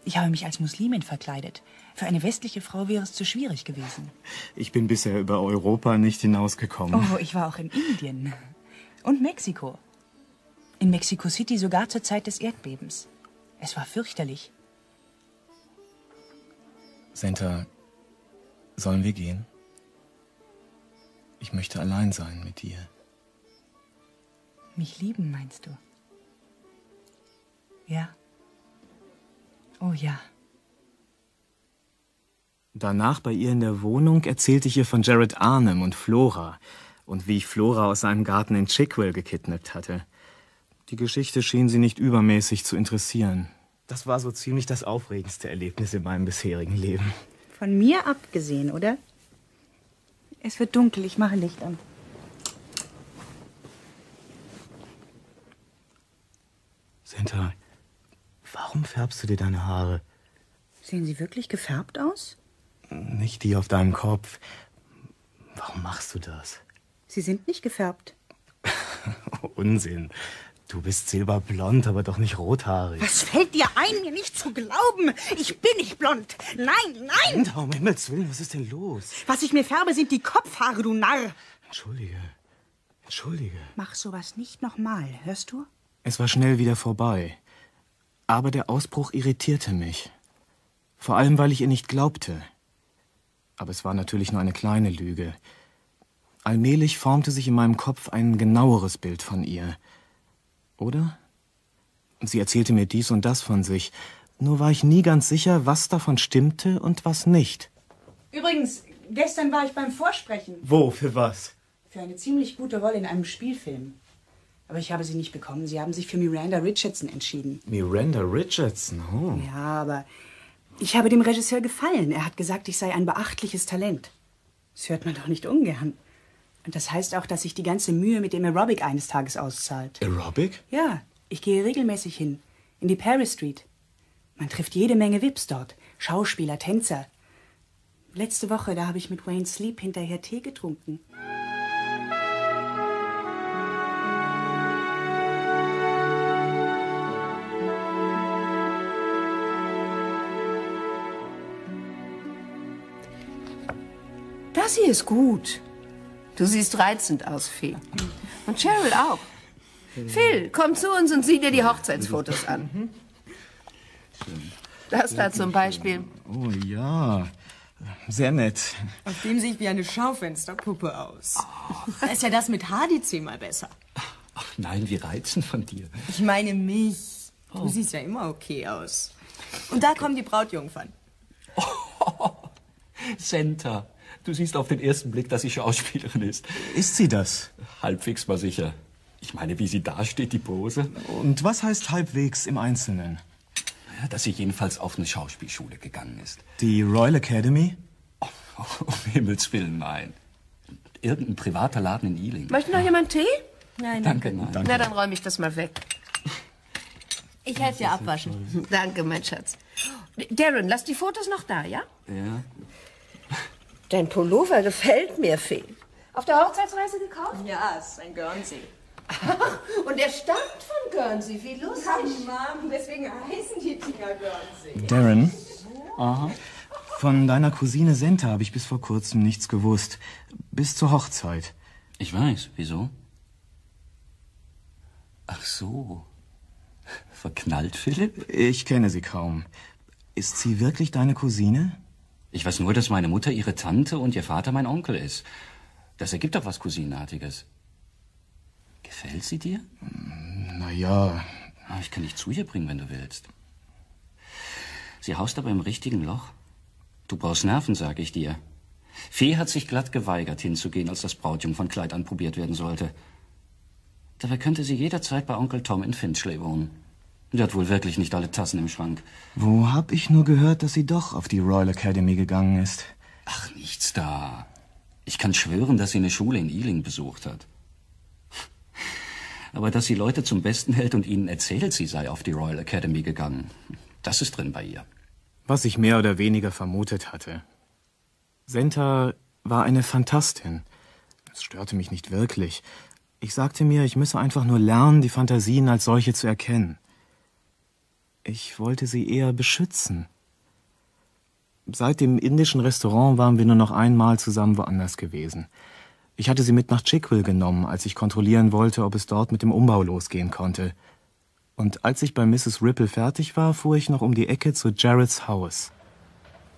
Ich habe mich als Muslimin verkleidet. Für eine westliche Frau wäre es zu schwierig gewesen. Ich bin bisher über Europa nicht hinausgekommen. Oh, ich war auch in Indien. Und Mexiko. In Mexico City sogar zur Zeit des Erdbebens. Es war fürchterlich. Senta, sollen wir gehen? Ich möchte allein sein mit dir. Mich lieben, meinst du? Ja. Oh ja. Danach bei ihr in der Wohnung erzählte ich ihr von Jared Arnhem und Flora und wie ich Flora aus seinem Garten in Chickwell gekidnappt hatte. Die Geschichte schien sie nicht übermäßig zu interessieren. Das war so ziemlich das aufregendste Erlebnis in meinem bisherigen Leben. Von mir abgesehen, oder? Es wird dunkel, ich mache Licht an. Senta, warum färbst du dir deine Haare? Sehen sie wirklich gefärbt aus? Nicht die auf deinem Kopf. Warum machst du das? Sie sind nicht gefärbt. Unsinn. Du bist silberblond, aber doch nicht rothaarig. Was fällt dir ein, mir nicht zu glauben? Ich bin nicht blond. Nein, nein! Um Himmels Willen, was ist denn los? Was ich mir färbe, sind die Kopfhaare, du Narr. Entschuldige. Entschuldige. Mach sowas nicht nochmal, hörst du? Es war schnell wieder vorbei. Aber der Ausbruch irritierte mich. Vor allem, weil ich ihr nicht glaubte. Aber es war natürlich nur eine kleine Lüge. Allmählich formte sich in meinem Kopf ein genaueres Bild von ihr. Oder? Sie erzählte mir dies und das von sich, nur war ich nie ganz sicher, was davon stimmte und was nicht. Übrigens, gestern war ich beim Vorsprechen. Wo, für was? Für eine ziemlich gute Rolle in einem Spielfilm. Aber ich habe sie nicht bekommen. Sie haben sich für Miranda Richardson entschieden. Miranda Richardson, oh. Ja, aber ich habe dem Regisseur gefallen. Er hat gesagt, ich sei ein beachtliches Talent. Das hört man doch nicht ungern. Und das heißt auch, dass sich die ganze Mühe mit dem Aerobic eines Tages auszahlt. Aerobic? Ja, ich gehe regelmäßig hin. In die Paris Street. Man trifft jede Menge Vips dort. Schauspieler, Tänzer. Letzte Woche, da habe ich mit Wayne Sleep hinterher Tee getrunken. Das hier ist gut. Du siehst reizend aus, Fee. Und Cheryl auch. Phil, komm zu uns und sieh dir die Hochzeitsfotos an. Das da zum Beispiel. Oh ja, sehr nett. Auf dem sehe ich wie eine Schaufensterpuppe aus. Da ist ja das mit Hardy zehnmal besser. Ach nein, wie reizend von dir. Ich meine mich. Du siehst ja immer okay aus. Und da kommen die Brautjungfern. Senta, du siehst auf den ersten Blick, dass sie Schauspielerin ist. Ist sie das? Halbwegs mal sicher. Ich meine, wie sie dasteht, die Pose. Und was heißt halbwegs im Einzelnen? Ja, dass sie jedenfalls auf eine Schauspielschule gegangen ist. Die Royal Academy? Um Himmels Willen, nein. Irgendein privater Laden in Ealing. Möchte noch jemand Tee? Nein. Danke, nein. Na, dann räume ich das mal weg. Ich helfe dir abwaschen. Danke, mein Schatz. Darren, lass die Fotos noch da, ja? Ja. Dein Pullover gefällt mir, Fee. Auf der Hochzeitsreise gekauft? Ja, es ist ein Guernsey. Und er stammt von Guernsey. Wie lustig. Ja, Mom, deswegen heißen die Dinger Guernsey. Darren? Aha. Von deiner Cousine Senta habe ich bis vor kurzem nichts gewusst. Bis zur Hochzeit. Ich weiß. Wieso? Ach so. Verknallt, Philipp? Ich kenne sie kaum. Ist sie wirklich deine Cousine? Ich weiß nur, dass meine Mutter ihre Tante und ihr Vater mein Onkel ist. Das ergibt doch was Cousinartiges. Gefällt sie dir? Na ja. Ah, Ich kann dich zu ihr bringen, wenn du willst. Sie haust aber im richtigen Loch. Du brauchst Nerven, sage ich dir. Fee hat sich glatt geweigert, hinzugehen, als das Brautjung von Kleid anprobiert werden sollte. Dabei könnte sie jederzeit bei Onkel Tom in Finchley wohnen. Der hat wohl wirklich nicht alle Tassen im Schrank. Wo hab ich nur gehört, dass sie doch auf die Royal Academy gegangen ist? Ach, nichts da. Ich kann schwören, dass sie eine Schule in Ealing besucht hat. Aber dass sie Leute zum Besten hält und ihnen erzählt, sie sei auf die Royal Academy gegangen, das ist drin bei ihr. Was ich mehr oder weniger vermutet hatte. Senta war eine Fantastin. Es störte mich nicht wirklich. Ich sagte mir, ich müsse einfach nur lernen, die Fantasien als solche zu erkennen. Ich wollte sie eher beschützen. Seit dem indischen Restaurant waren wir nur noch einmal zusammen woanders gewesen. Ich hatte sie mit nach Chickwell genommen, als ich kontrollieren wollte, ob es dort mit dem Umbau losgehen konnte. Und als ich bei Mrs. Ripple fertig war, fuhr ich noch um die Ecke zu Jareds Haus.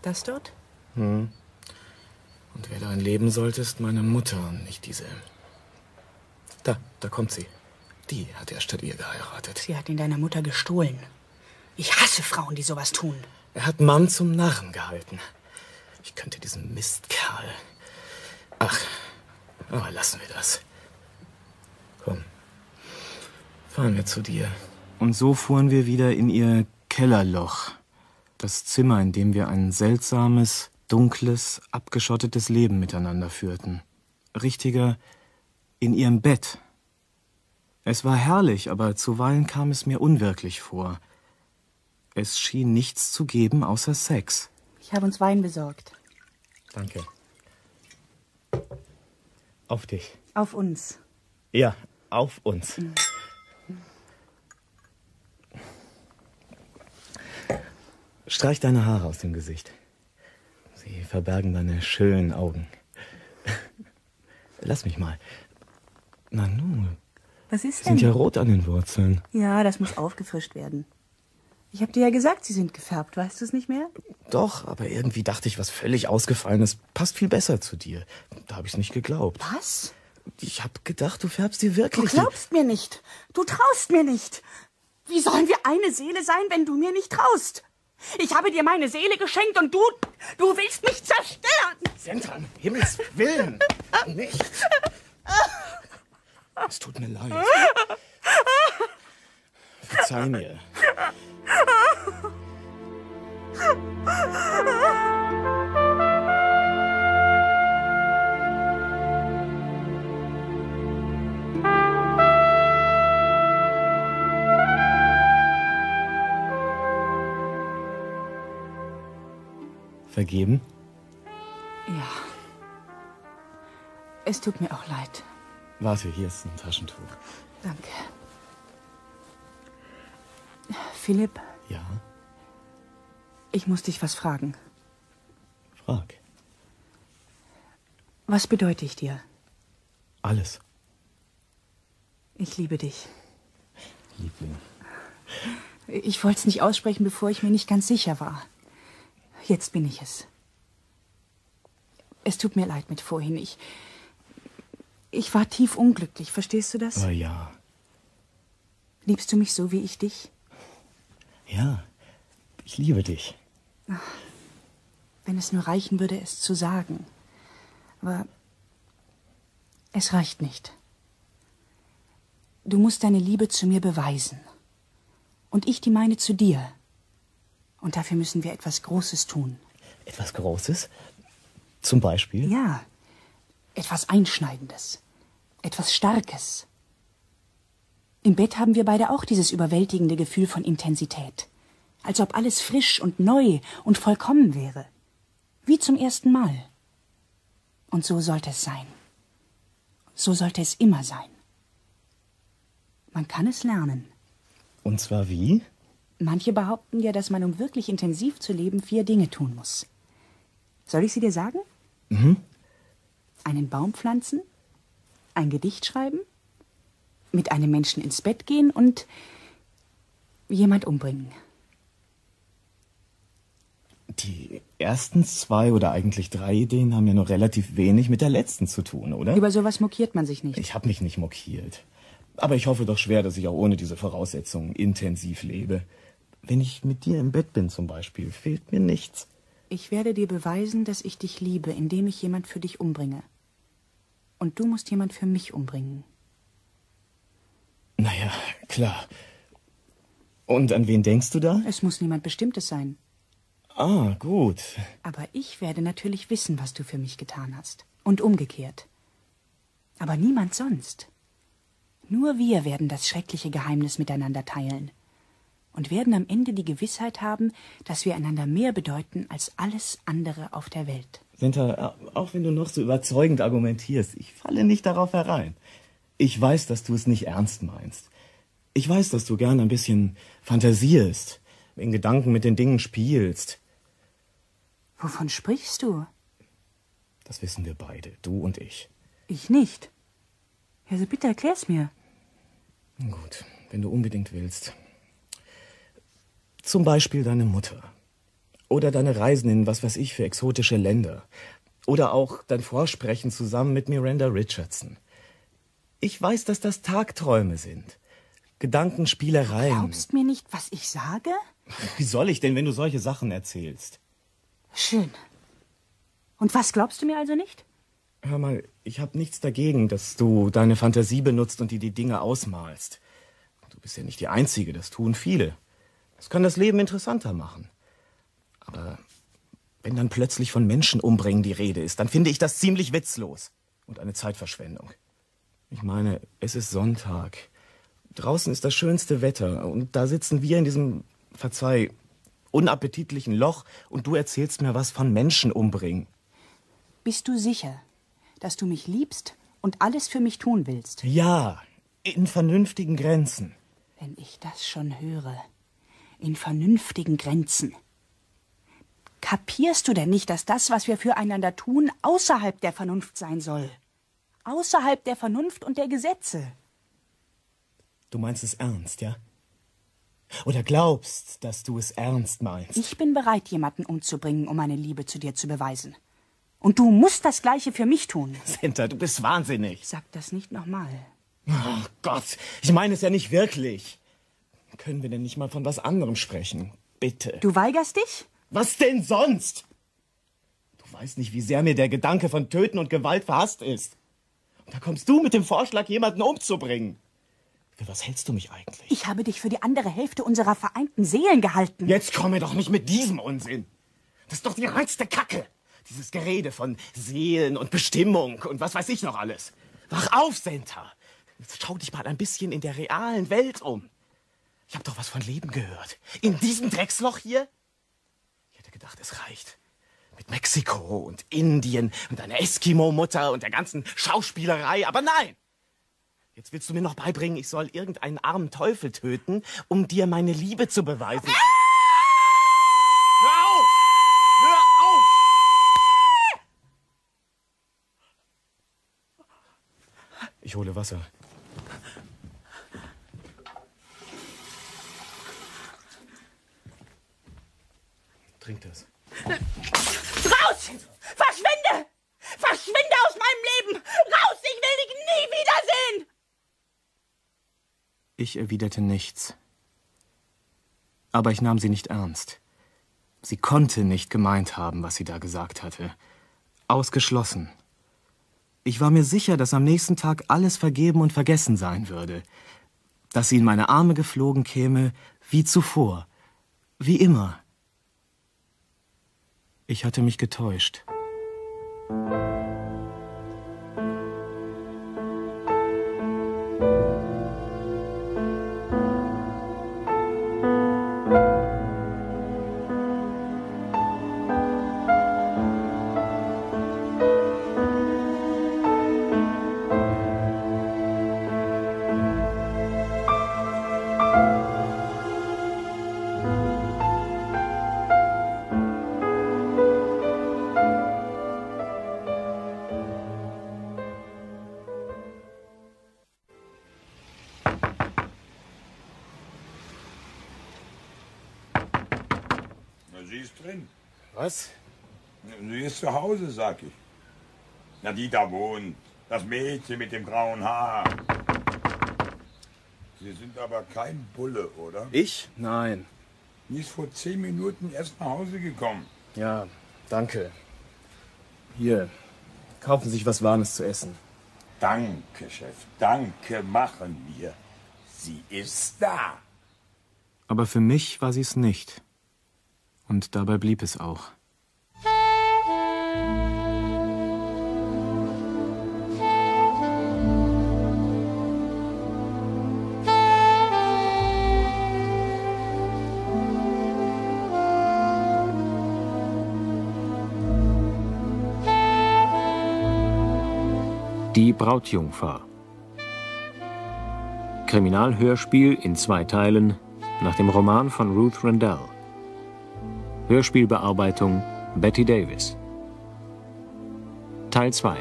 Das dort? Hm. Und wer darin leben sollte, ist meine Mutter und nicht diese. Da, da kommt sie. Die hat er statt ihr geheiratet. Sie hat ihn deiner Mutter gestohlen. Ich hasse Frauen, die sowas tun. Er hat Mann zum Narren gehalten. Ich könnte diesen Mistkerl. Ach, aber lassen wir das. Komm. Fahren wir zu dir. Und so fuhren wir wieder in ihr Kellerloch. Das Zimmer, in dem wir ein seltsames, dunkles, abgeschottetes Leben miteinander führten. Richtiger in ihrem Bett. Es war herrlich, aber zuweilen kam es mir unwirklich vor. Es schien nichts zu geben außer Sex. Ich habe uns Wein besorgt. Danke. Auf dich. Auf uns. Ja, auf uns. Streich deine Haare aus dem Gesicht. Sie verbergen deine schönen Augen. Lass mich mal. Nanu, Was ist sind denn? ja rot an den Wurzeln. Ja, das muss aufgefrischt werden. Ich habe dir ja gesagt, sie sind gefärbt. Weißt du es nicht mehr? Doch, aber irgendwie dachte ich, was völlig Ausgefallenes passt viel besser zu dir. Da habe ich's nicht geglaubt. Was? Ich habe gedacht, du färbst dir Du wirklich. die- glaubst mir nicht. Du traust mir nicht. Wie sollen wir eine Seele sein, wenn du mir nicht traust? Ich habe dir meine Seele geschenkt und du, du willst mich zerstören. Senta, um Himmels Willen. Nicht. Es tut mir leid. Verzeih mir. Vergeben? Ja. Es tut mir auch leid. Warte, hier ist ein Taschentuch. Danke. Philipp, Ja, ich muss dich was fragen. frag. Was bedeute ich dir? Alles, Ich liebe dich. Liebling. Ich wollte es nicht aussprechen, bevor ich mir nicht ganz sicher war. Jetzt bin ich es. Es tut mir leid mit vorhin. Ich, ich war tief unglücklich. Verstehst du das? Oh ja. Liebst du mich so wie ich dich? Ja, ich liebe dich. Wenn es nur reichen würde, es zu sagen. Aber es reicht nicht. Du musst deine Liebe zu mir beweisen. Und ich die meine zu dir. Und dafür müssen wir etwas Großes tun. Etwas Großes? Zum Beispiel? Ja, etwas Einschneidendes. Etwas Starkes. Im Bett haben wir beide auch dieses überwältigende Gefühl von Intensität. Als ob alles frisch und neu und vollkommen wäre. Wie zum ersten Mal. Und so sollte es sein. So sollte es immer sein. Man kann es lernen. Und zwar wie? Manche behaupten ja, dass man, um wirklich intensiv zu leben, vier Dinge tun muss. Soll ich sie dir sagen? Mhm. Einen Baum pflanzen, ein Gedicht schreiben, mit einem Menschen ins Bett gehen und jemand umbringen. Die ersten zwei oder eigentlich drei Ideen haben ja nur relativ wenig mit der letzten zu tun, oder? Über sowas mokiert man sich nicht. Ich habe mich nicht mokiert. Aber ich hoffe doch schwer, dass ich auch ohne diese Voraussetzungen intensiv lebe. Wenn ich mit dir im Bett bin zum Beispiel, fehlt mir nichts. Ich werde dir beweisen, dass ich dich liebe, indem ich jemand für dich umbringe. Und du musst jemand für mich umbringen. Naja, klar. Und an wen denkst du da? Es muss niemand Bestimmtes sein. Ah, gut. Aber ich werde natürlich wissen, was du für mich getan hast. Und umgekehrt. Aber niemand sonst. Nur wir werden das schreckliche Geheimnis miteinander teilen. Und werden am Ende die Gewissheit haben, dass wir einander mehr bedeuten als alles andere auf der Welt. Senta, auch wenn du noch so überzeugend argumentierst, ich falle nicht darauf herein. Ich weiß, dass du es nicht ernst meinst. Ich weiß, dass du gern ein bisschen fantasierst, in Gedanken mit den Dingen spielst. Wovon sprichst du? Das wissen wir beide, du und ich. Ich nicht. Also bitte erklär's mir. Gut, wenn du unbedingt willst. Zum Beispiel deine Mutter. Oder deine Reisen in was weiß ich für exotische Länder. Oder auch dein Vorsprechen zusammen mit Miranda Richardson. Ich weiß, dass das Tagträume sind. Gedankenspielereien. Du glaubst mir nicht, was ich sage? Wie soll ich denn, wenn du solche Sachen erzählst? Schön. Und was glaubst du mir also nicht? Hör mal, ich hab nichts dagegen, dass du deine Fantasie benutzt und dir die Dinge ausmalst. Du bist ja nicht die Einzige, das tun viele. Das kann das Leben interessanter machen. Aber wenn dann plötzlich von Menschen umbringen die Rede ist, dann finde ich das ziemlich witzlos und eine Zeitverschwendung. Ich meine, es ist Sonntag. Draußen ist das schönste Wetter und da sitzen wir in diesem, verzeih, unappetitlichen Loch und du erzählst mir was von Menschen umbringen. Bist du sicher, dass du mich liebst und alles für mich tun willst? Ja, in vernünftigen Grenzen. Wenn ich das schon höre. In vernünftigen Grenzen. Kapierst du denn nicht, dass das, was wir füreinander tun, außerhalb der Vernunft sein soll? Außerhalb der Vernunft und der Gesetze. Du meinst es ernst, ja? Oder glaubst, dass du es ernst meinst? Ich bin bereit, jemanden umzubringen, um meine Liebe zu dir zu beweisen. Und du musst das Gleiche für mich tun. Senta, du bist wahnsinnig. Sag das nicht nochmal. Oh Gott, ich meine es ja nicht wirklich. Können wir denn nicht mal von was anderem sprechen? Bitte. Du weigerst dich? Was denn sonst? Du weißt nicht, wie sehr mir der Gedanke von Töten und Gewalt verhasst ist. Da kommst du mit dem Vorschlag, jemanden umzubringen. Für was hältst du mich eigentlich? Ich habe dich für die andere Hälfte unserer vereinten Seelen gehalten. Jetzt komme doch nicht mit diesem Unsinn. Das ist doch die reinste Kacke. Dieses Gerede von Seelen und Bestimmung und was weiß ich noch alles. Wach auf, Senta. Jetzt schau dich mal ein bisschen in der realen Welt um. Ich habe doch was von Leben gehört. In diesem Drecksloch hier? Ich hätte gedacht, es reicht. Mit Mexiko und Indien und einer Eskimo-Mutter und der ganzen Schauspielerei. Aber nein! Jetzt willst du mir noch beibringen, ich soll irgendeinen armen Teufel töten, um dir meine Liebe zu beweisen. Hör auf! Hör auf! Ich hole Wasser. Trink das. Raus! Verschwinde! Verschwinde aus meinem Leben! Raus! Ich will dich nie wiedersehen! Ich erwiderte nichts. Aber ich nahm sie nicht ernst. Sie konnte nicht gemeint haben, was sie da gesagt hatte. Ausgeschlossen. Ich war mir sicher, dass am nächsten Tag alles vergeben und vergessen sein würde. Dass sie in meine Arme geflogen käme, wie zuvor. Wie immer. Ich hatte mich getäuscht. Die da wohnt. Das Mädchen mit dem grauen Haar. Sie sind aber kein Bulle, oder? Ich? Nein. Die ist vor zehn Minuten erst nach Hause gekommen. Ja, danke. Hier, kaufen Sie sich was Warmes zu essen. Danke, Chef. Danke, machen wir. Sie ist da. Aber für mich war sie es nicht. Und dabei blieb es auch. Die Brautjungfer. Kriminalhörspiel in zwei Teilen nach dem Roman von Ruth Rendell. Hörspielbearbeitung Betty Davis. Teil 2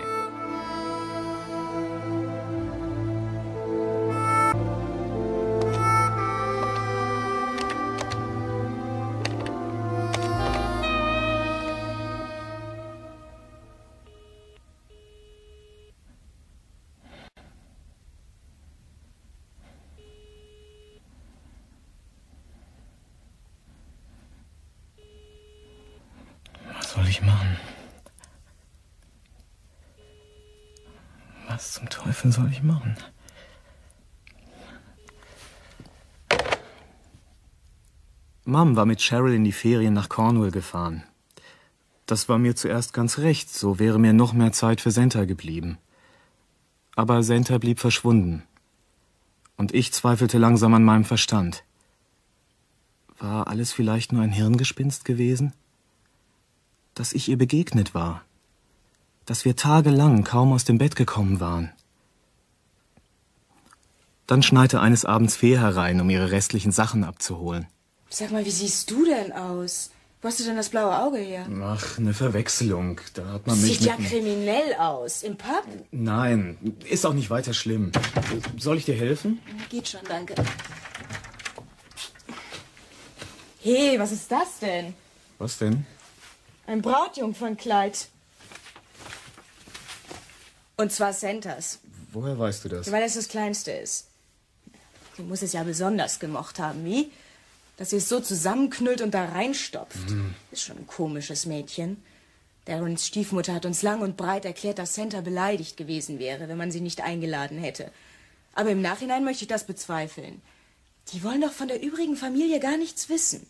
ich machen? Was zum Teufel soll ich machen? Mom war mit Cheryl in die Ferien nach Cornwall gefahren. Das war mir zuerst ganz recht, so wäre mir noch mehr Zeit für Senta geblieben. Aber Senta blieb verschwunden. Und ich zweifelte langsam an meinem Verstand. War alles vielleicht nur ein Hirngespinst gewesen? Dass ich ihr begegnet war. Dass wir tagelang kaum aus dem Bett gekommen waren. Dann schneite eines Abends Fee herein, um ihre restlichen Sachen abzuholen. Sag mal, wie siehst du denn aus? Wo hast du denn das blaue Auge her? Ach, eine Verwechslung. Da hat man mich Sieht ja kriminell aus. Im Pub? Nein, ist auch nicht weiter schlimm. Soll ich dir helfen? Geht schon, danke. Hey, was ist das denn? Was denn? Ein Brautjungfernkleid. Und zwar Santas, Woher weißt du das? weil es das kleinste ist. Sie muss es ja besonders gemocht haben, wie? Dass sie es so zusammenknüllt und da reinstopft. Hm. Ist schon ein komisches Mädchen. Darrens Stiefmutter hat uns lang und breit erklärt, dass Santa beleidigt gewesen wäre, wenn man sie nicht eingeladen hätte. Aber im Nachhinein möchte ich das bezweifeln. Die wollen doch von der übrigen Familie gar nichts wissen.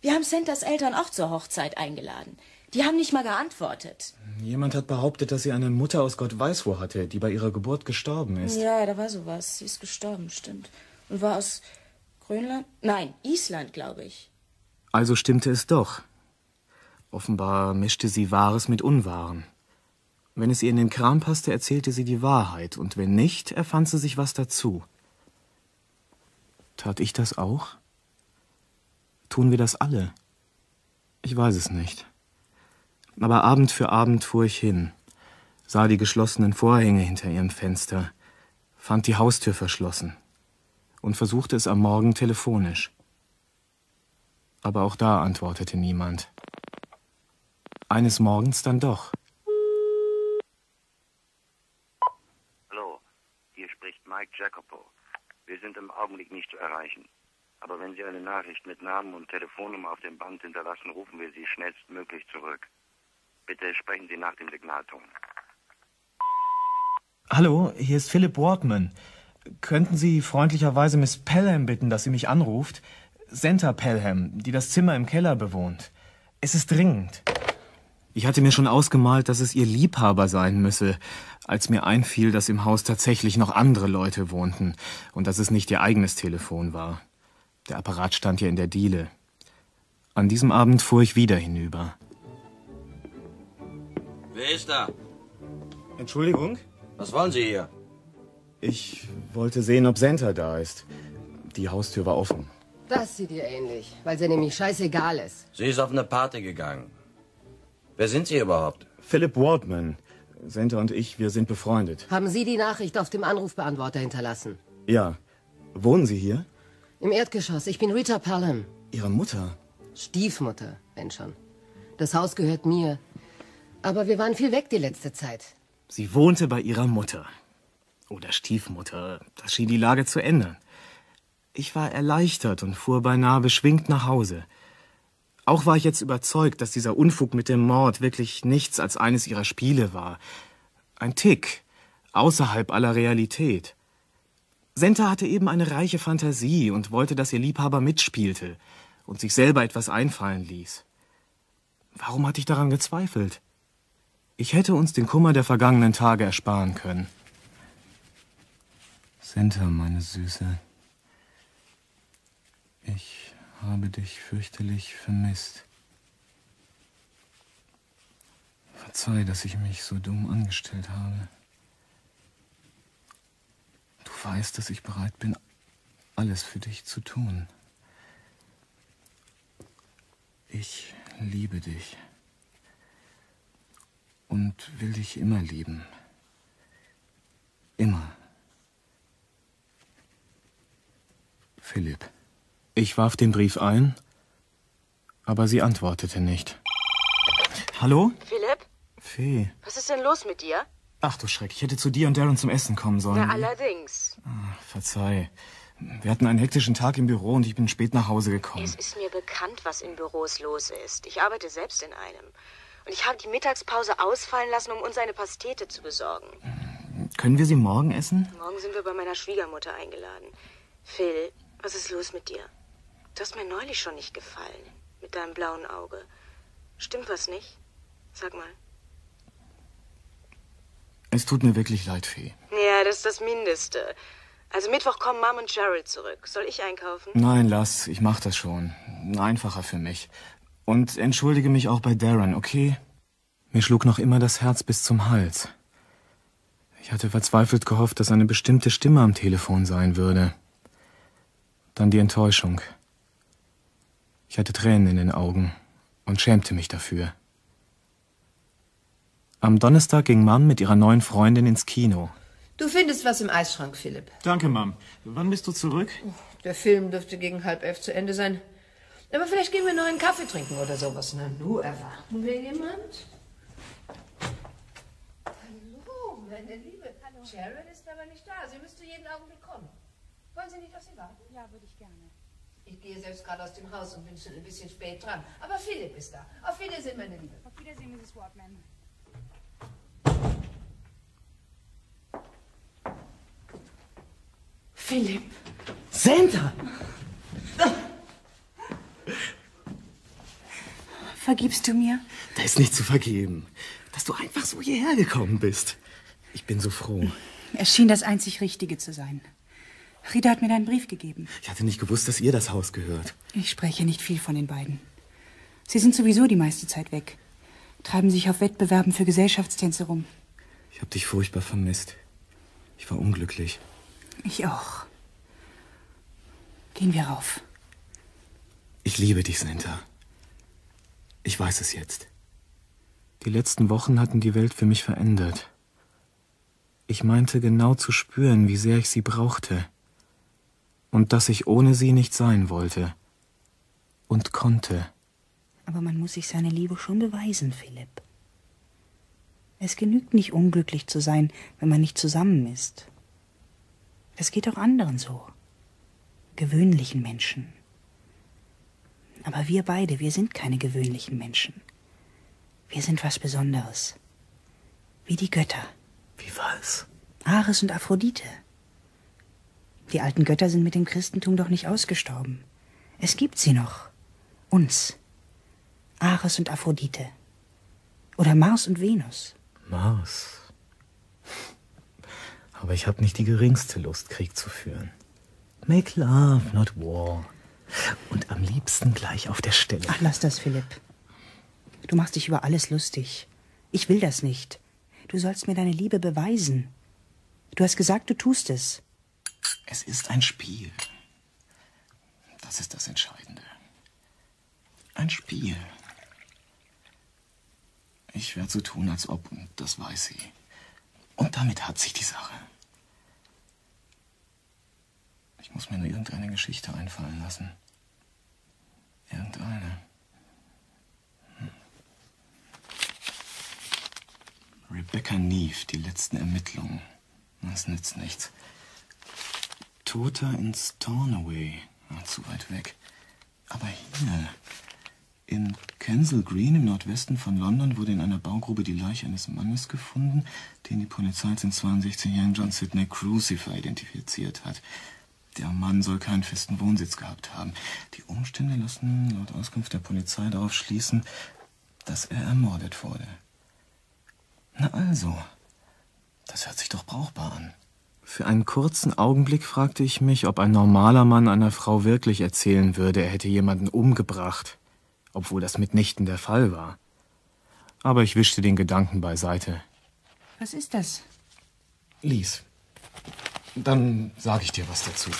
Wir haben Santas Eltern auch zur Hochzeit eingeladen. Die haben nicht mal geantwortet. Jemand hat behauptet, dass sie eine Mutter aus Gott weiß wo hatte, die bei ihrer Geburt gestorben ist. Ja, da war sowas. Sie ist gestorben, stimmt. Und war aus Grönland? Nein, Island, glaube ich. Also stimmte es doch. Offenbar mischte sie Wahres mit Unwahren. Wenn es ihr in den Kram passte, erzählte sie die Wahrheit, und wenn nicht, erfand sie sich was dazu. Tat ich das auch? Tun wir das alle? Ich weiß es nicht. Aber Abend für Abend fuhr ich hin, sah die geschlossenen Vorhänge hinter ihrem Fenster, fand die Haustür verschlossen und versuchte es am Morgen telefonisch. Aber auch da antwortete niemand. Eines Morgens dann doch. Hallo, hier spricht Mike Jacopo. Wir sind im Augenblick nicht zu erreichen. Aber wenn Sie eine Nachricht mit Namen und Telefonnummer auf dem Band hinterlassen, rufen wir Sie schnellstmöglich zurück. Bitte sprechen Sie nach dem Signalton. Hallo, hier ist Philip Wardman. Könnten Sie freundlicherweise Miss Pelham bitten, dass sie mich anruft? Senta Pelham, die das Zimmer im Keller bewohnt. Es ist dringend. Ich hatte mir schon ausgemalt, dass es ihr Liebhaber sein müsse, als mir einfiel, dass im Haus tatsächlich noch andere Leute wohnten und dass es nicht ihr eigenes Telefon war. Der Apparat stand ja in der Diele. An diesem Abend fuhr ich wieder hinüber. Wer ist da? Entschuldigung? Was wollen Sie hier? Ich wollte sehen, ob Senta da ist. Die Haustür war offen. Das sieht ihr ähnlich, weil sie nämlich scheißegal ist. Sie ist auf eine Party gegangen. Wer sind Sie überhaupt? Philip Wardman. Senta und ich, wir sind befreundet. Haben Sie die Nachricht auf dem Anrufbeantworter hinterlassen? Ja. Wohnen Sie hier? Im Erdgeschoss. Ich bin Rita Pelham. Ihre Mutter? Stiefmutter, wenn schon. Das Haus gehört mir. Aber wir waren viel weg die letzte Zeit. Sie wohnte bei ihrer Mutter. Oder Stiefmutter. Das schien die Lage zu ändern. Ich war erleichtert und fuhr beinahe beschwingt nach Hause. Auch war ich jetzt überzeugt, dass dieser Unfug mit dem Mord wirklich nichts als eines ihrer Spiele war. Ein Tick, außerhalb aller Realität. Senta hatte eben eine reiche Fantasie und wollte, dass ihr Liebhaber mitspielte und sich selber etwas einfallen ließ. Warum hatte ich daran gezweifelt? Ich hätte uns den Kummer der vergangenen Tage ersparen können. Senta, meine Süße, ich habe dich fürchterlich vermisst. Verzeih, dass ich mich so dumm angestellt habe. Weißt, dass ich bereit bin, alles für dich zu tun. Ich liebe dich und will dich immer lieben. Immer. Philipp. Ich warf den Brief ein, aber sie antwortete nicht. Hallo? Philipp, Fee. was ist denn los mit dir? Ach du Schreck, ich hätte zu dir und Darren zum Essen kommen sollen. Na, allerdings. Ah, verzeih. Wir hatten einen hektischen Tag im Büro und ich bin spät nach Hause gekommen. Es ist mir bekannt, was in Büros los ist. Ich arbeite selbst in einem. Und ich habe die Mittagspause ausfallen lassen, um uns eine Pastete zu besorgen. Können wir sie morgen essen? Morgen sind wir bei meiner Schwiegermutter eingeladen. Phil, was ist los mit dir? Du hast mir neulich schon nicht gefallen. Mit deinem blauen Auge. Stimmt was nicht? Sag mal. Es tut mir wirklich leid, Fee. Ja, das ist das Mindeste. Also Mittwoch kommen Mom und Gerald zurück. Soll ich einkaufen? Nein, lass, ich mach das schon. Einfacher für mich. Und entschuldige mich auch bei Darren, okay? Mir schlug noch immer das Herz bis zum Hals. Ich hatte verzweifelt gehofft, dass eine bestimmte Stimme am Telefon sein würde. Dann die Enttäuschung. Ich hatte Tränen in den Augen und schämte mich dafür. Am Donnerstag ging Mom mit ihrer neuen Freundin ins Kino. Du findest was im Eisschrank, Philipp. Danke, Mom. Wann bist du zurück? Der Film dürfte gegen halb elf zu Ende sein. Aber vielleicht gehen wir noch einen Kaffee trinken oder sowas. Na, nu, erwarten wir jemand? Hallo, meine Liebe. Hallo. Sharon ist aber nicht da. Sie müsste jeden Augenblick kommen. Wollen Sie nicht auf sie warten? Ja, würde ich gerne. Ich gehe selbst gerade aus dem Haus und bin schon ein bisschen spät dran. Aber Philipp ist da. Auf Wiedersehen, meine Liebe. Auf Wiedersehen, Mrs. Wortman. Philipp. Santa! Vergibst du mir? Da ist nicht zu vergeben, dass du einfach so hierher gekommen bist. Ich bin so froh. Es schien das einzig Richtige zu sein. Rita hat mir deinen Brief gegeben. Ich hatte nicht gewusst, dass ihr das Haus gehört. Ich spreche nicht viel von den beiden. Sie sind sowieso die meiste Zeit weg. Treiben sich auf Wettbewerben für Gesellschaftstänze rum. Ich habe dich furchtbar vermisst. Ich war unglücklich. Ich auch. Gehen wir rauf. Ich liebe dich, Santa. Ich weiß es jetzt. Die letzten Wochen hatten die Welt für mich verändert. Ich meinte genau zu spüren, wie sehr ich sie brauchte. Und dass ich ohne sie nicht sein wollte. Und konnte. Aber man muss sich seine Liebe schon beweisen, Philipp. Es genügt nicht, unglücklich zu sein, wenn man nicht zusammen ist. Es geht auch anderen so. Gewöhnlichen Menschen. Aber wir beide, wir sind keine gewöhnlichen Menschen. Wir sind was Besonderes. Wie die Götter. Wie was? Ares und Aphrodite. Die alten Götter sind mit dem Christentum doch nicht ausgestorben. Es gibt sie noch. Uns. Ares und Aphrodite. Oder Mars und Venus. Mars. Aber ich habe nicht die geringste Lust, Krieg zu führen. Make love, not war. Und am liebsten gleich auf der Stelle. Ach, lass das, Philipp. Du machst dich über alles lustig. Ich will das nicht. Du sollst mir deine Liebe beweisen. Du hast gesagt, du tust es. Es ist ein Spiel. Das ist das Entscheidende. Ein Spiel. Ich werde so tun, als ob, und das weiß sie. Und damit hat sich die Sache. Ich muss mir nur irgendeine Geschichte einfallen lassen. Irgendeine. Hm. Rebecca Neve, die letzten Ermittlungen. Das nützt nichts. Toter in Stornoway. Ah, zu weit weg. Aber hier. In Kensal Green im Nordwesten von London wurde in einer Baugrube die Leiche eines Mannes gefunden, den die Polizei als den 62-jährigen John Sidney Crucifer identifiziert hat. Der Mann soll keinen festen Wohnsitz gehabt haben. Die Umstände lassen laut Auskunft der Polizei darauf schließen, dass er ermordet wurde. Na also, das hört sich doch brauchbar an. Für einen kurzen Augenblick fragte ich mich, ob ein normaler Mann einer Frau wirklich erzählen würde, er hätte jemanden umgebracht, obwohl das mitnichten der Fall war. Aber ich wischte den Gedanken beiseite. Was ist das? Lies. Dann sage ich dir was dazu.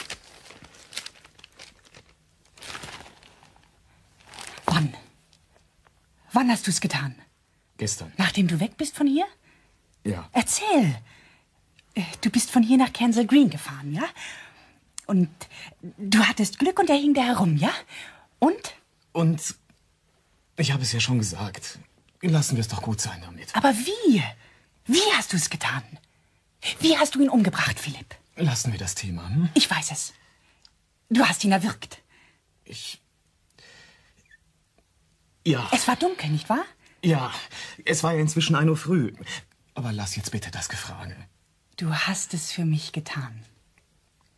Wann? Wann hast du es getan? Gestern. Nachdem du weg bist von hier? Ja. Erzähl. Äh, du bist von hier nach Kensal Green gefahren, ja? Und du hattest Glück und er hing da herum, ja? Und? Und ich habe es ja schon gesagt. Lassen wir es doch gut sein damit. Aber wie? Wie hast du es getan? Wie hast du ihn umgebracht, Philipp? Lassen wir das Thema. Hm? Ich weiß es. Du hast ihn erwürgt. Ich. Ja. Es war dunkel, nicht wahr? Ja, es war ja inzwischen 1 Uhr früh. Aber lass jetzt bitte das Gefrage. Du hast es für mich getan.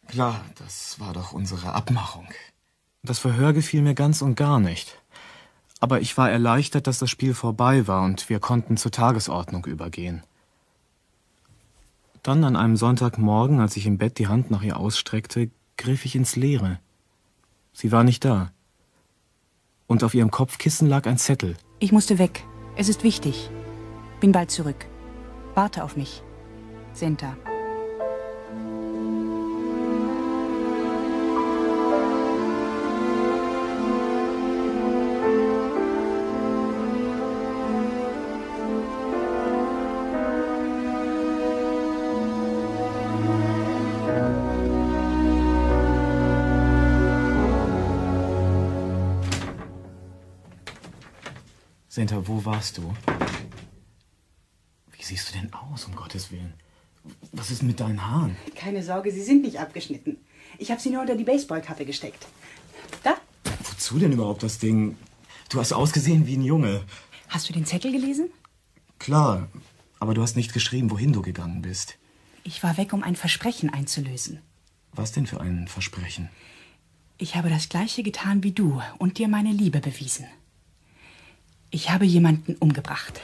Klar, das war doch unsere Abmachung. Das Verhör gefiel mir ganz und gar nicht. Aber ich war erleichtert, dass das Spiel vorbei war und wir konnten zur Tagesordnung übergehen. Dann an einem Sonntagmorgen, als ich im Bett die Hand nach ihr ausstreckte, griff ich ins Leere. Sie war nicht da. Und auf ihrem Kopfkissen lag ein Zettel. Ich musste weg. Es ist wichtig. Bin bald zurück. Warte auf mich. Senta. Senta, wo warst du? Wie siehst du denn aus, um Gottes Willen? Was ist mit deinen Haaren? Keine Sorge, sie sind nicht abgeschnitten. Ich habe sie nur unter die Baseballkappe gesteckt. Da? Wozu denn überhaupt das Ding? Du hast ausgesehen wie ein Junge. Hast du den Zettel gelesen? Klar, aber du hast nicht geschrieben, wohin du gegangen bist. Ich war weg, um ein Versprechen einzulösen. Was denn für ein Versprechen? Ich habe das gleiche getan wie du und dir meine Liebe bewiesen. Ich habe jemanden umgebracht.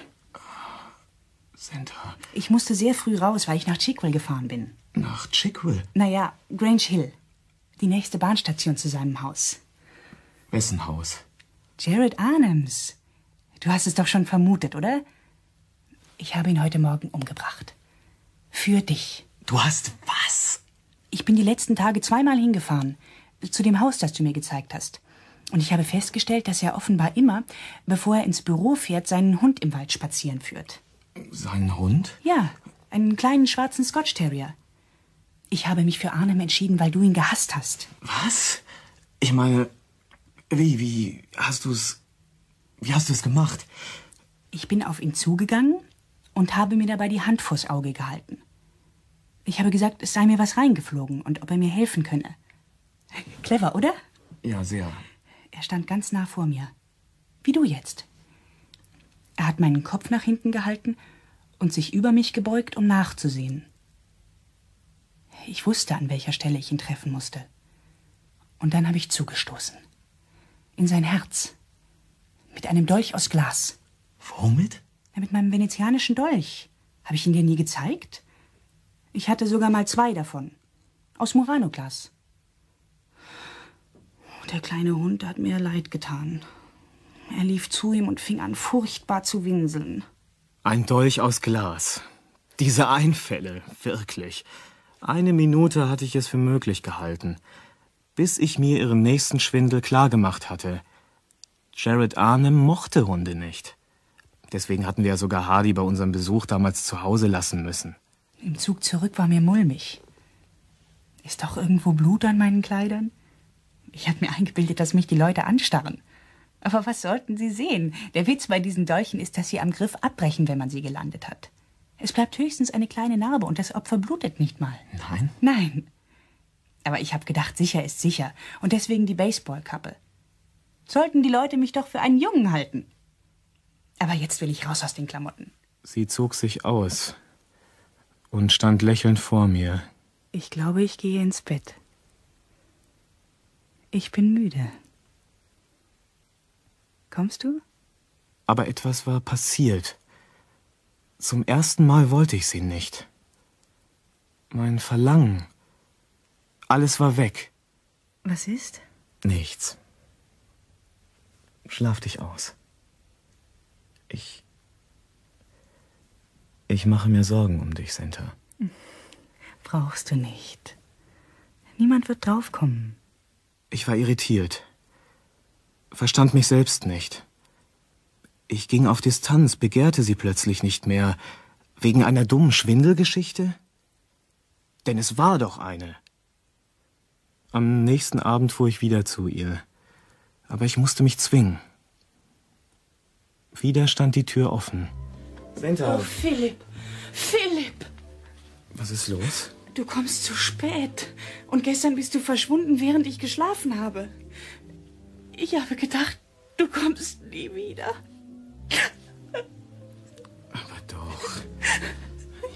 Senta. Ich musste sehr früh raus, weil ich nach Chickwell gefahren bin. Nach Chickwell? Naja, Grange Hill. Die nächste Bahnstation zu seinem Haus. Wessen Haus? Jared Arnhems. Du hast es doch schon vermutet, oder? Ich habe ihn heute Morgen umgebracht. Für dich. Du hast was? Ich bin die letzten Tage zweimal hingefahren. Zu dem Haus, das du mir gezeigt hast. Und ich habe festgestellt, dass er offenbar immer, bevor er ins Büro fährt, seinen Hund im Wald spazieren führt. Seinen Hund? Ja, einen kleinen schwarzen Scotch Terrier. Ich habe mich für Arnhem entschieden, weil du ihn gehasst hast. Was? Ich meine, wie, wie hast du es. Wie hast du es gemacht? Ich bin auf ihn zugegangen und habe mir dabei die Hand vors Auge gehalten. Ich habe gesagt, es sei mir was reingeflogen und ob er mir helfen könne. Clever, oder? Ja, sehr. Er stand ganz nah vor mir. Wie du jetzt. Er hat meinen Kopf nach hinten gehalten und sich über mich gebeugt, um nachzusehen. Ich wusste, an welcher Stelle ich ihn treffen musste. Und dann habe ich zugestoßen. In sein Herz. Mit einem Dolch aus Glas. Womit? Ja, mit meinem venezianischen Dolch. Habe ich ihn dir nie gezeigt? Ich hatte sogar mal zwei davon. Aus Murano-Glas. Der kleine Hund hat mir leid getan. Er lief zu ihm und fing an, furchtbar zu winseln. Ein Dolch aus Glas. Diese Einfälle, wirklich. Eine Minute hatte ich es für möglich gehalten, bis ich mir ihren nächsten Schwindel klargemacht hatte. Jared Arnhem mochte Hunde nicht. Deswegen hatten wir ja sogar Hardy bei unserem Besuch damals zu Hause lassen müssen. Im Zug zurück war mir mulmig. Ist doch irgendwo Blut an meinen Kleidern? Ich hatte mir eingebildet, dass mich die Leute anstarren. Aber was sollten sie sehen? Der Witz bei diesen Dolchen ist, dass sie am Griff abbrechen, wenn man sie gelandet hat. Es bleibt höchstens eine kleine Narbe und das Opfer blutet nicht mal. Nein? Nein. Aber ich habe gedacht, sicher ist sicher. Und deswegen die Baseballkappe. Sollten die Leute mich doch für einen Jungen halten. Aber jetzt will ich raus aus den Klamotten. Sie zog sich aus und stand lächelnd vor mir. Ich glaube, ich gehe ins Bett. Ich bin müde. Kommst du? Aber etwas war passiert. Zum ersten Mal wollte ich sie nicht. Mein Verlangen. Alles war weg. Was ist? Nichts. Schlaf dich aus. Ich. Ich mache mir Sorgen um dich, Senta. Brauchst du nicht. Niemand wird draufkommen. Ich war irritiert. Verstand mich selbst nicht. Ich ging auf Distanz, begehrte sie plötzlich nicht mehr. Wegen einer dummen Schwindelgeschichte? Denn es war doch eine. Am nächsten Abend fuhr ich wieder zu ihr. Aber ich musste mich zwingen. Wieder stand die Tür offen. Senta, Oh, Philipp, Philipp, was ist los? Du kommst zu spät. Und gestern bist du verschwunden, während ich geschlafen habe. Ich habe gedacht, du kommst nie wieder.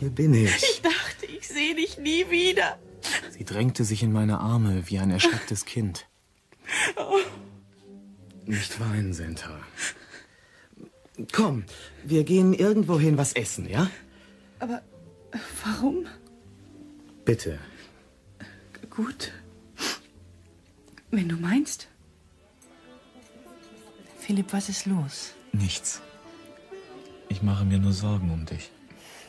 Hier bin ich. Ich dachte, ich sehe dich nie wieder. Sie drängte sich in meine Arme wie ein erschrecktes Kind. Oh. Nicht weinen, Senta. Komm, wir gehen irgendwo hin was essen, ja? Aber warum? Bitte. Gut. Wenn du meinst. Philipp, was ist los? Nichts. Ich mache mir nur Sorgen um dich.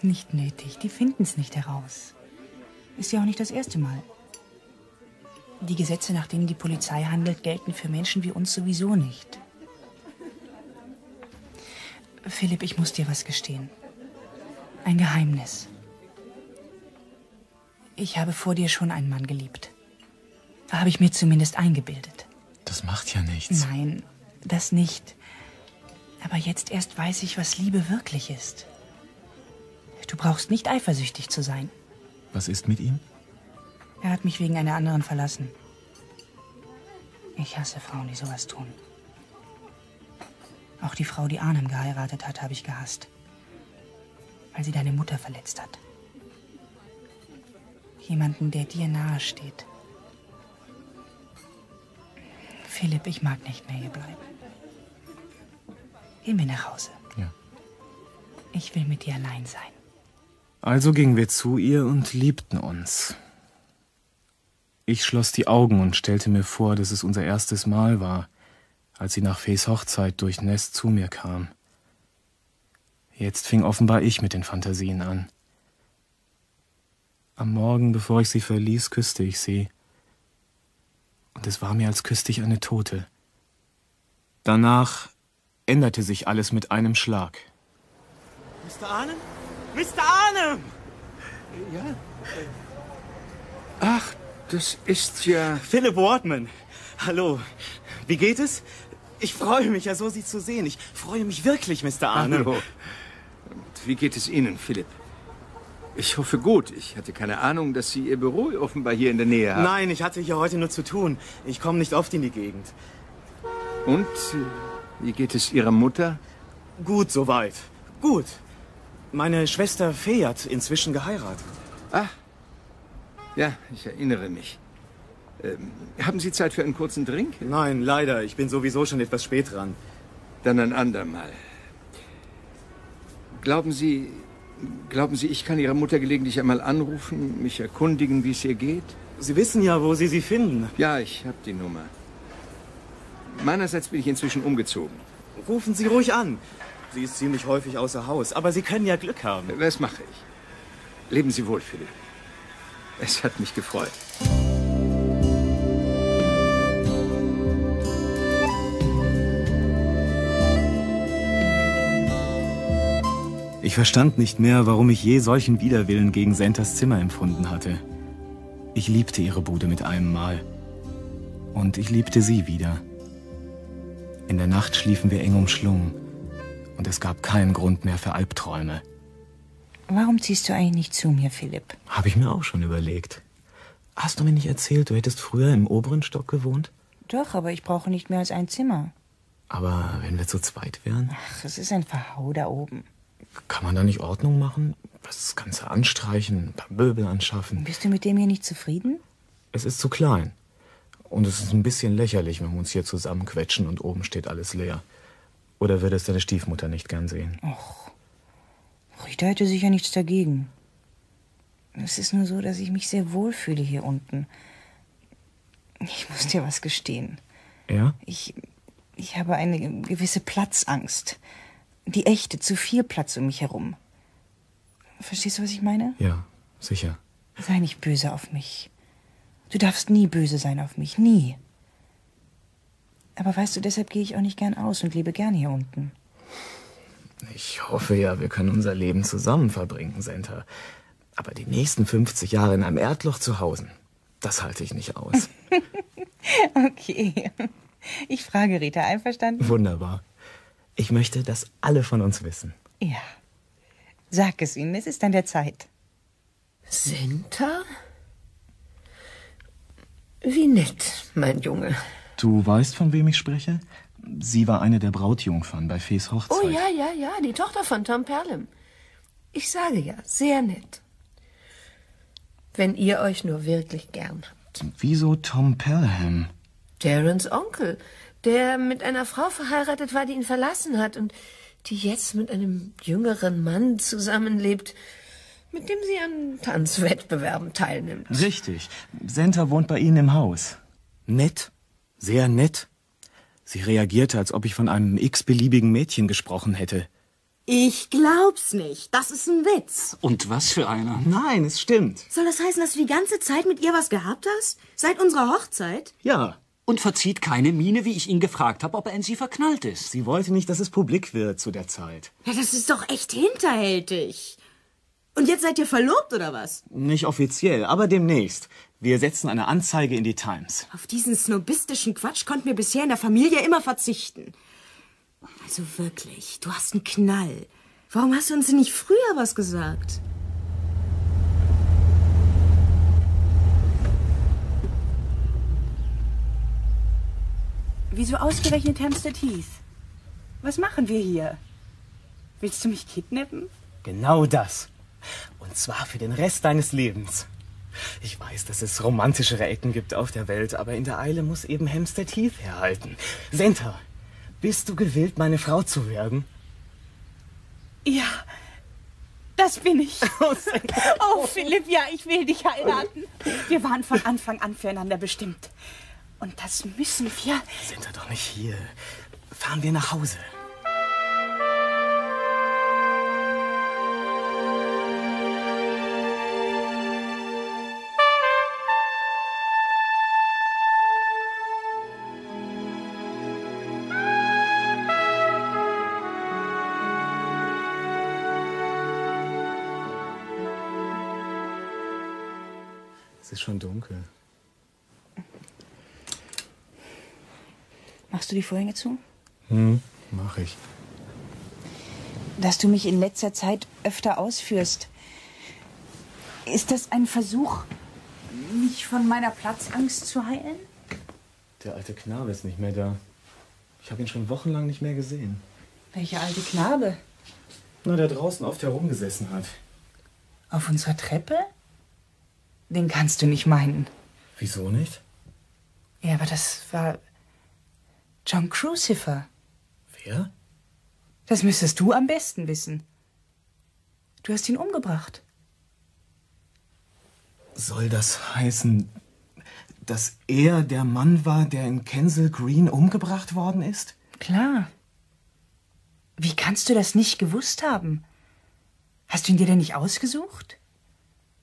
Nicht nötig. Die finden es nicht heraus. Ist ja auch nicht das erste Mal. Die Gesetze, nach denen die Polizei handelt, gelten für Menschen wie uns sowieso nicht. Philipp, ich muss dir was gestehen. Ein Geheimnis. Ich habe vor dir schon einen Mann geliebt. Habe ich mir zumindest eingebildet. Das macht ja nichts. Nein, das nicht. Aber jetzt erst weiß ich, was Liebe wirklich ist. Du brauchst nicht eifersüchtig zu sein. Was ist mit ihm? Er hat mich wegen einer anderen verlassen. Ich hasse Frauen, die sowas tun. Auch die Frau, die Arnhem geheiratet hat, habe ich gehasst. Weil sie deine Mutter verletzt hat. Jemanden, der dir nahe steht. Philipp, ich mag nicht mehr hier bleiben. Gehen wir nach Hause. Ja. Ich will mit dir allein sein. Also gingen wir zu ihr und liebten uns. Ich schloss die Augen und stellte mir vor, dass es unser erstes Mal war, als sie nach Fees Hochzeit durch Nest zu mir kam. Jetzt fing offenbar ich mit den Fantasien an. Am Morgen, bevor ich sie verließ, küsste ich sie. Und es war mir, als küsste ich eine Tote. Danach änderte sich alles mit einem Schlag. Mr. Arnhem? Mr. Arnhem! Ja? Ach, das ist ja... Philip Wardman. Hallo. Wie geht es? Ich freue mich ja so, Sie zu sehen. Ich freue mich wirklich, Mr. Arnhem. Hallo. Und wie geht es Ihnen, Philipp? Ich hoffe gut. Ich hatte keine Ahnung, dass Sie Ihr Büro offenbar hier in der Nähe haben. Nein, ich hatte hier heute nur zu tun. Ich komme nicht oft in die Gegend. Und äh, wie geht es Ihrer Mutter? Gut soweit. Gut. Meine Schwester Fee hat inzwischen geheiratet. Ah, ja, ich erinnere mich. Ähm, haben Sie Zeit für einen kurzen Drink? Nein, leider. Ich bin sowieso schon etwas spät dran. Dann ein andermal. Glauben Sie, glauben Sie, ich kann Ihre Mutter gelegentlich einmal anrufen, mich erkundigen, wie es ihr geht? Sie wissen ja, wo Sie sie finden. Ja, ich habe die Nummer. Meinerseits bin ich inzwischen umgezogen. Rufen Sie ruhig an. Sie ist ziemlich häufig außer Haus, aber Sie können ja Glück haben. Das mache ich. Leben Sie wohl, Philipp. Es hat mich gefreut. Ich verstand nicht mehr, warum ich je solchen Widerwillen gegen Sentas Zimmer empfunden hatte. Ich liebte ihre Bude mit einem Mal. Und ich liebte sie wieder. In der Nacht schliefen wir eng umschlungen. Und es gab keinen Grund mehr für Albträume. Warum ziehst du eigentlich nicht zu mir, Philipp? Habe ich mir auch schon überlegt. Hast du mir nicht erzählt, du hättest früher im oberen Stock gewohnt? Doch, aber ich brauche nicht mehr als ein Zimmer. Aber wenn wir zu zweit wären, Ach, es ist ein Verhau da oben. Kann man da nicht Ordnung machen? Das Ganze anstreichen, ein paar Möbel anschaffen. Bist du mit dem hier nicht zufrieden? Es ist zu klein. Und es ist ein bisschen lächerlich, wenn wir uns hier zusammenquetschen und oben steht alles leer. Oder würde es deine Stiefmutter nicht gern sehen? Och, Rita hätte sicher nichts dagegen. Es ist nur so, dass ich mich sehr wohl fühle hier unten. Ich muss dir was gestehen. Ja? Ich, ich habe eine gewisse Platzangst. Die echte, zu viel Platz um mich herum. Verstehst du, was ich meine? Ja, sicher. Sei nicht böse auf mich. Du darfst nie böse sein auf mich, nie. Aber weißt du, deshalb gehe ich auch nicht gern aus und lebe gern hier unten. Ich hoffe ja, wir können unser Leben zusammen verbringen, Senta. Aber die nächsten 50 Jahre in einem Erdloch zu Hause, das halte ich nicht aus. okay. Ich frage Rita, einverstanden? Wunderbar. Ich möchte, dass alle von uns wissen. Ja. Sag es ihnen, es ist an der Zeit. Senta? Wie nett, mein Junge. Du weißt, von wem ich spreche? Sie war eine der Brautjungfern bei Fees Hochzeit. Oh ja, ja, ja, die Tochter von Tom Perlem. Ich sage ja, sehr nett. Wenn ihr euch nur wirklich gern habt. Wieso Tom Pelham? Darrens Onkel, der mit einer Frau verheiratet war, die ihn verlassen hat und die jetzt mit einem jüngeren Mann zusammenlebt, mit dem sie an Tanzwettbewerben teilnimmt. Richtig. Senta wohnt bei Ihnen im Haus. Nett. Sehr nett. Sie reagierte, als ob ich von einem x-beliebigen Mädchen gesprochen hätte. Ich glaub's nicht. Das ist ein Witz. Und was für einer? Nein, es stimmt. Soll das heißen, dass du die ganze Zeit mit ihr was gehabt hast? Seit unserer Hochzeit? Ja. Und verzieht keine Miene, wie ich ihn gefragt habe, ob er in sie verknallt ist. Sie wollte nicht, dass es publik wird zu der Zeit. Ja, das ist doch echt hinterhältig. Und jetzt seid ihr verlobt, oder was? Nicht offiziell, aber demnächst. Wir setzen eine Anzeige in die Times. Auf diesen snobistischen Quatsch konnten wir bisher in der Familie immer verzichten. Also wirklich, du hast einen Knall. Warum hast du uns denn nicht früher was gesagt? Wieso ausgerechnet Hampstead Heath? Was machen wir hier? Willst du mich kidnappen? Genau das. Und zwar für den Rest deines Lebens. Ich weiß, dass es romantischere Ecken gibt auf der Welt, aber in der Eile muss eben Hampstead Heath herhalten. Senta, bist du gewillt, meine Frau zu werden? Ja, das bin ich. Oh, Philipp, ja, ich will dich heiraten. Wir waren von Anfang an füreinander bestimmt. Und das müssen wir. Sind wir doch nicht hier. Fahren wir nach Hause. Es ist schon dunkel. Machst du die Vorhänge zu? Hm, mach ich. Dass du mich in letzter Zeit öfter ausführst. Ist das ein Versuch, mich von meiner Platzangst zu heilen? Der alte Knabe ist nicht mehr da. Ich habe ihn schon wochenlang nicht mehr gesehen. Welcher alte Knabe? Na, der draußen oft herumgesessen hat. Auf unserer Treppe? Den kannst du nicht meinen. Wieso nicht? Ja, aber das war John Crucifer. Wer? Das müsstest du am besten wissen. Du hast ihn umgebracht. Soll das heißen, dass er der Mann war, der in Kensal Green umgebracht worden ist? Klar. Wie kannst du das nicht gewusst haben? Hast du ihn dir denn nicht ausgesucht?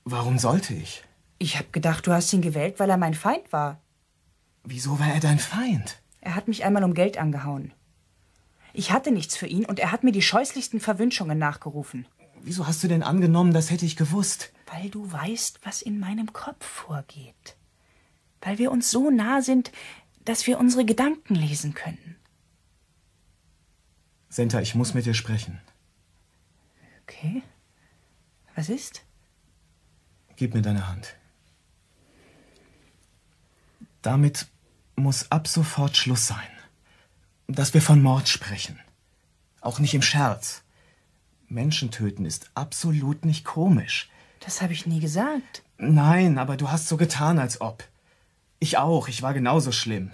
Warum sollte ich? Ich hab gedacht, du hast ihn gewählt, weil er mein Feind war. Wieso war er dein Feind? Er hat mich einmal um Geld angehauen. Ich hatte nichts für ihn und er hat mir die scheußlichsten Verwünschungen nachgerufen. Wieso hast du denn angenommen, das hätte ich gewusst? Weil du weißt, was in meinem Kopf vorgeht. Weil wir uns so nah sind, dass wir unsere Gedanken lesen können. Senta, ich muss mit dir sprechen. Okay. Was ist? Gib mir deine Hand. Damit muss ab sofort Schluss sein. Dass wir von Mord sprechen. Auch nicht im Scherz. Menschen töten ist absolut nicht komisch. Das habe ich nie gesagt. Nein, aber du hast so getan, als ob. Ich auch, ich war genauso schlimm.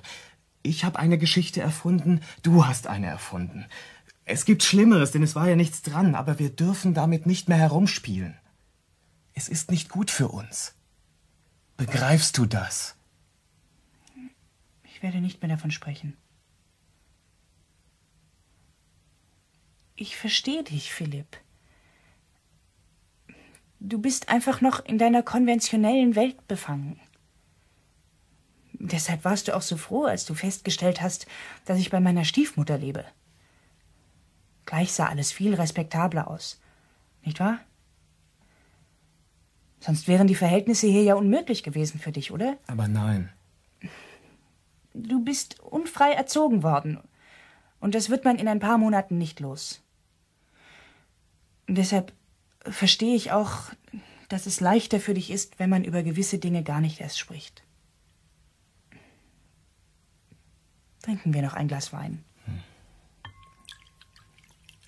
Ich habe eine Geschichte erfunden, du hast eine erfunden. Es gibt Schlimmeres, denn es war ja nichts dran, aber wir dürfen damit nicht mehr herumspielen. Es ist nicht gut für uns. Begreifst du das? Ich werde nicht mehr davon sprechen. Ich verstehe dich, Philipp. Du bist einfach noch in deiner konventionellen Welt befangen. Deshalb warst du auch so froh, als du festgestellt hast, dass ich bei meiner Stiefmutter lebe. Gleich sah alles viel respektabler aus. Nicht wahr? Sonst wären die Verhältnisse hier ja unmöglich gewesen für dich, oder? Aber nein. Du bist unfrei erzogen worden. Und das wird man in ein paar Monaten nicht los. Und deshalb verstehe ich auch, dass es leichter für dich ist, wenn man über gewisse Dinge gar nicht erst spricht. Trinken wir noch ein Glas Wein.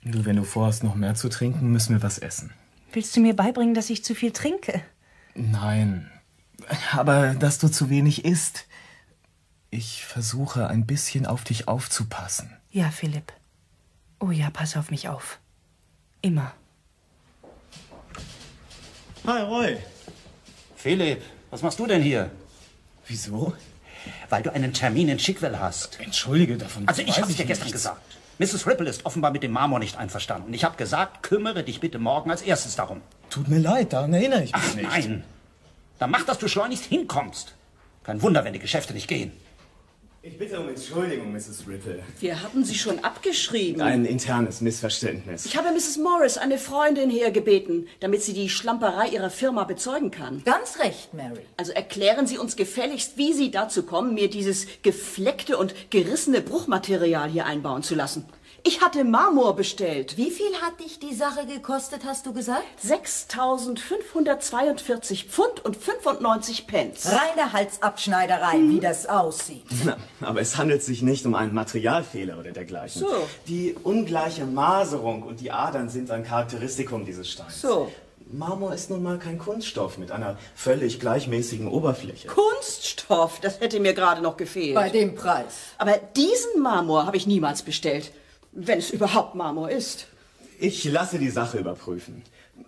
Du, wenn du vorhast, noch mehr zu trinken, müssen wir was essen. Willst du mir beibringen, dass ich zu viel trinke? Nein. Aber dass du zu wenig isst. Ich versuche ein bisschen auf dich aufzupassen. Ja, Philipp. Oh ja, pass auf mich auf. Immer. Hi, Roy. Philipp, was machst du denn hier? Wieso? Weil du einen Termin in Chickwell hast. Entschuldige, davon Also ich habe dir ich gestern nichts. gesagt. Mrs. Ripple ist offenbar mit dem Marmor nicht einverstanden. Ich habe gesagt, kümmere dich bitte morgen als erstes darum. Tut mir leid, daran erinnere ich mich Ach, nicht. nein. Dann mach, dass du schleunigst hinkommst. Kein Wunder, wenn die Geschäfte nicht gehen. Ich bitte um Entschuldigung, Mrs. Ripple. Wir hatten sie schon abgeschrieben. Ein internes Missverständnis. Ich habe Mrs. Morris, eine Freundin, hergebeten, damit sie die Schlamperei ihrer Firma bezeugen kann. Ganz recht, Mary. Also erklären Sie uns gefälligst, wie Sie dazu kommen, mir dieses gefleckte und gerissene Bruchmaterial hier einbauen zu lassen. Ich hatte Marmor bestellt. Wie viel hat dich die Sache gekostet, hast du gesagt? 6.542 Pfund und 95 Pence. Reine Halsabschneiderei, wie das aussieht. Na, aber es handelt sich nicht um einen Materialfehler oder dergleichen. So. Die ungleiche Maserung und die Adern sind ein Charakteristikum dieses Steins. So. Marmor ist nun mal kein Kunststoff mit einer völlig gleichmäßigen Oberfläche. Kunststoff, das hätte mir gerade noch gefehlt. Bei dem Preis. Aber diesen Marmor habe ich niemals bestellt. Wenn es überhaupt Marmor ist. Ich lasse die Sache überprüfen.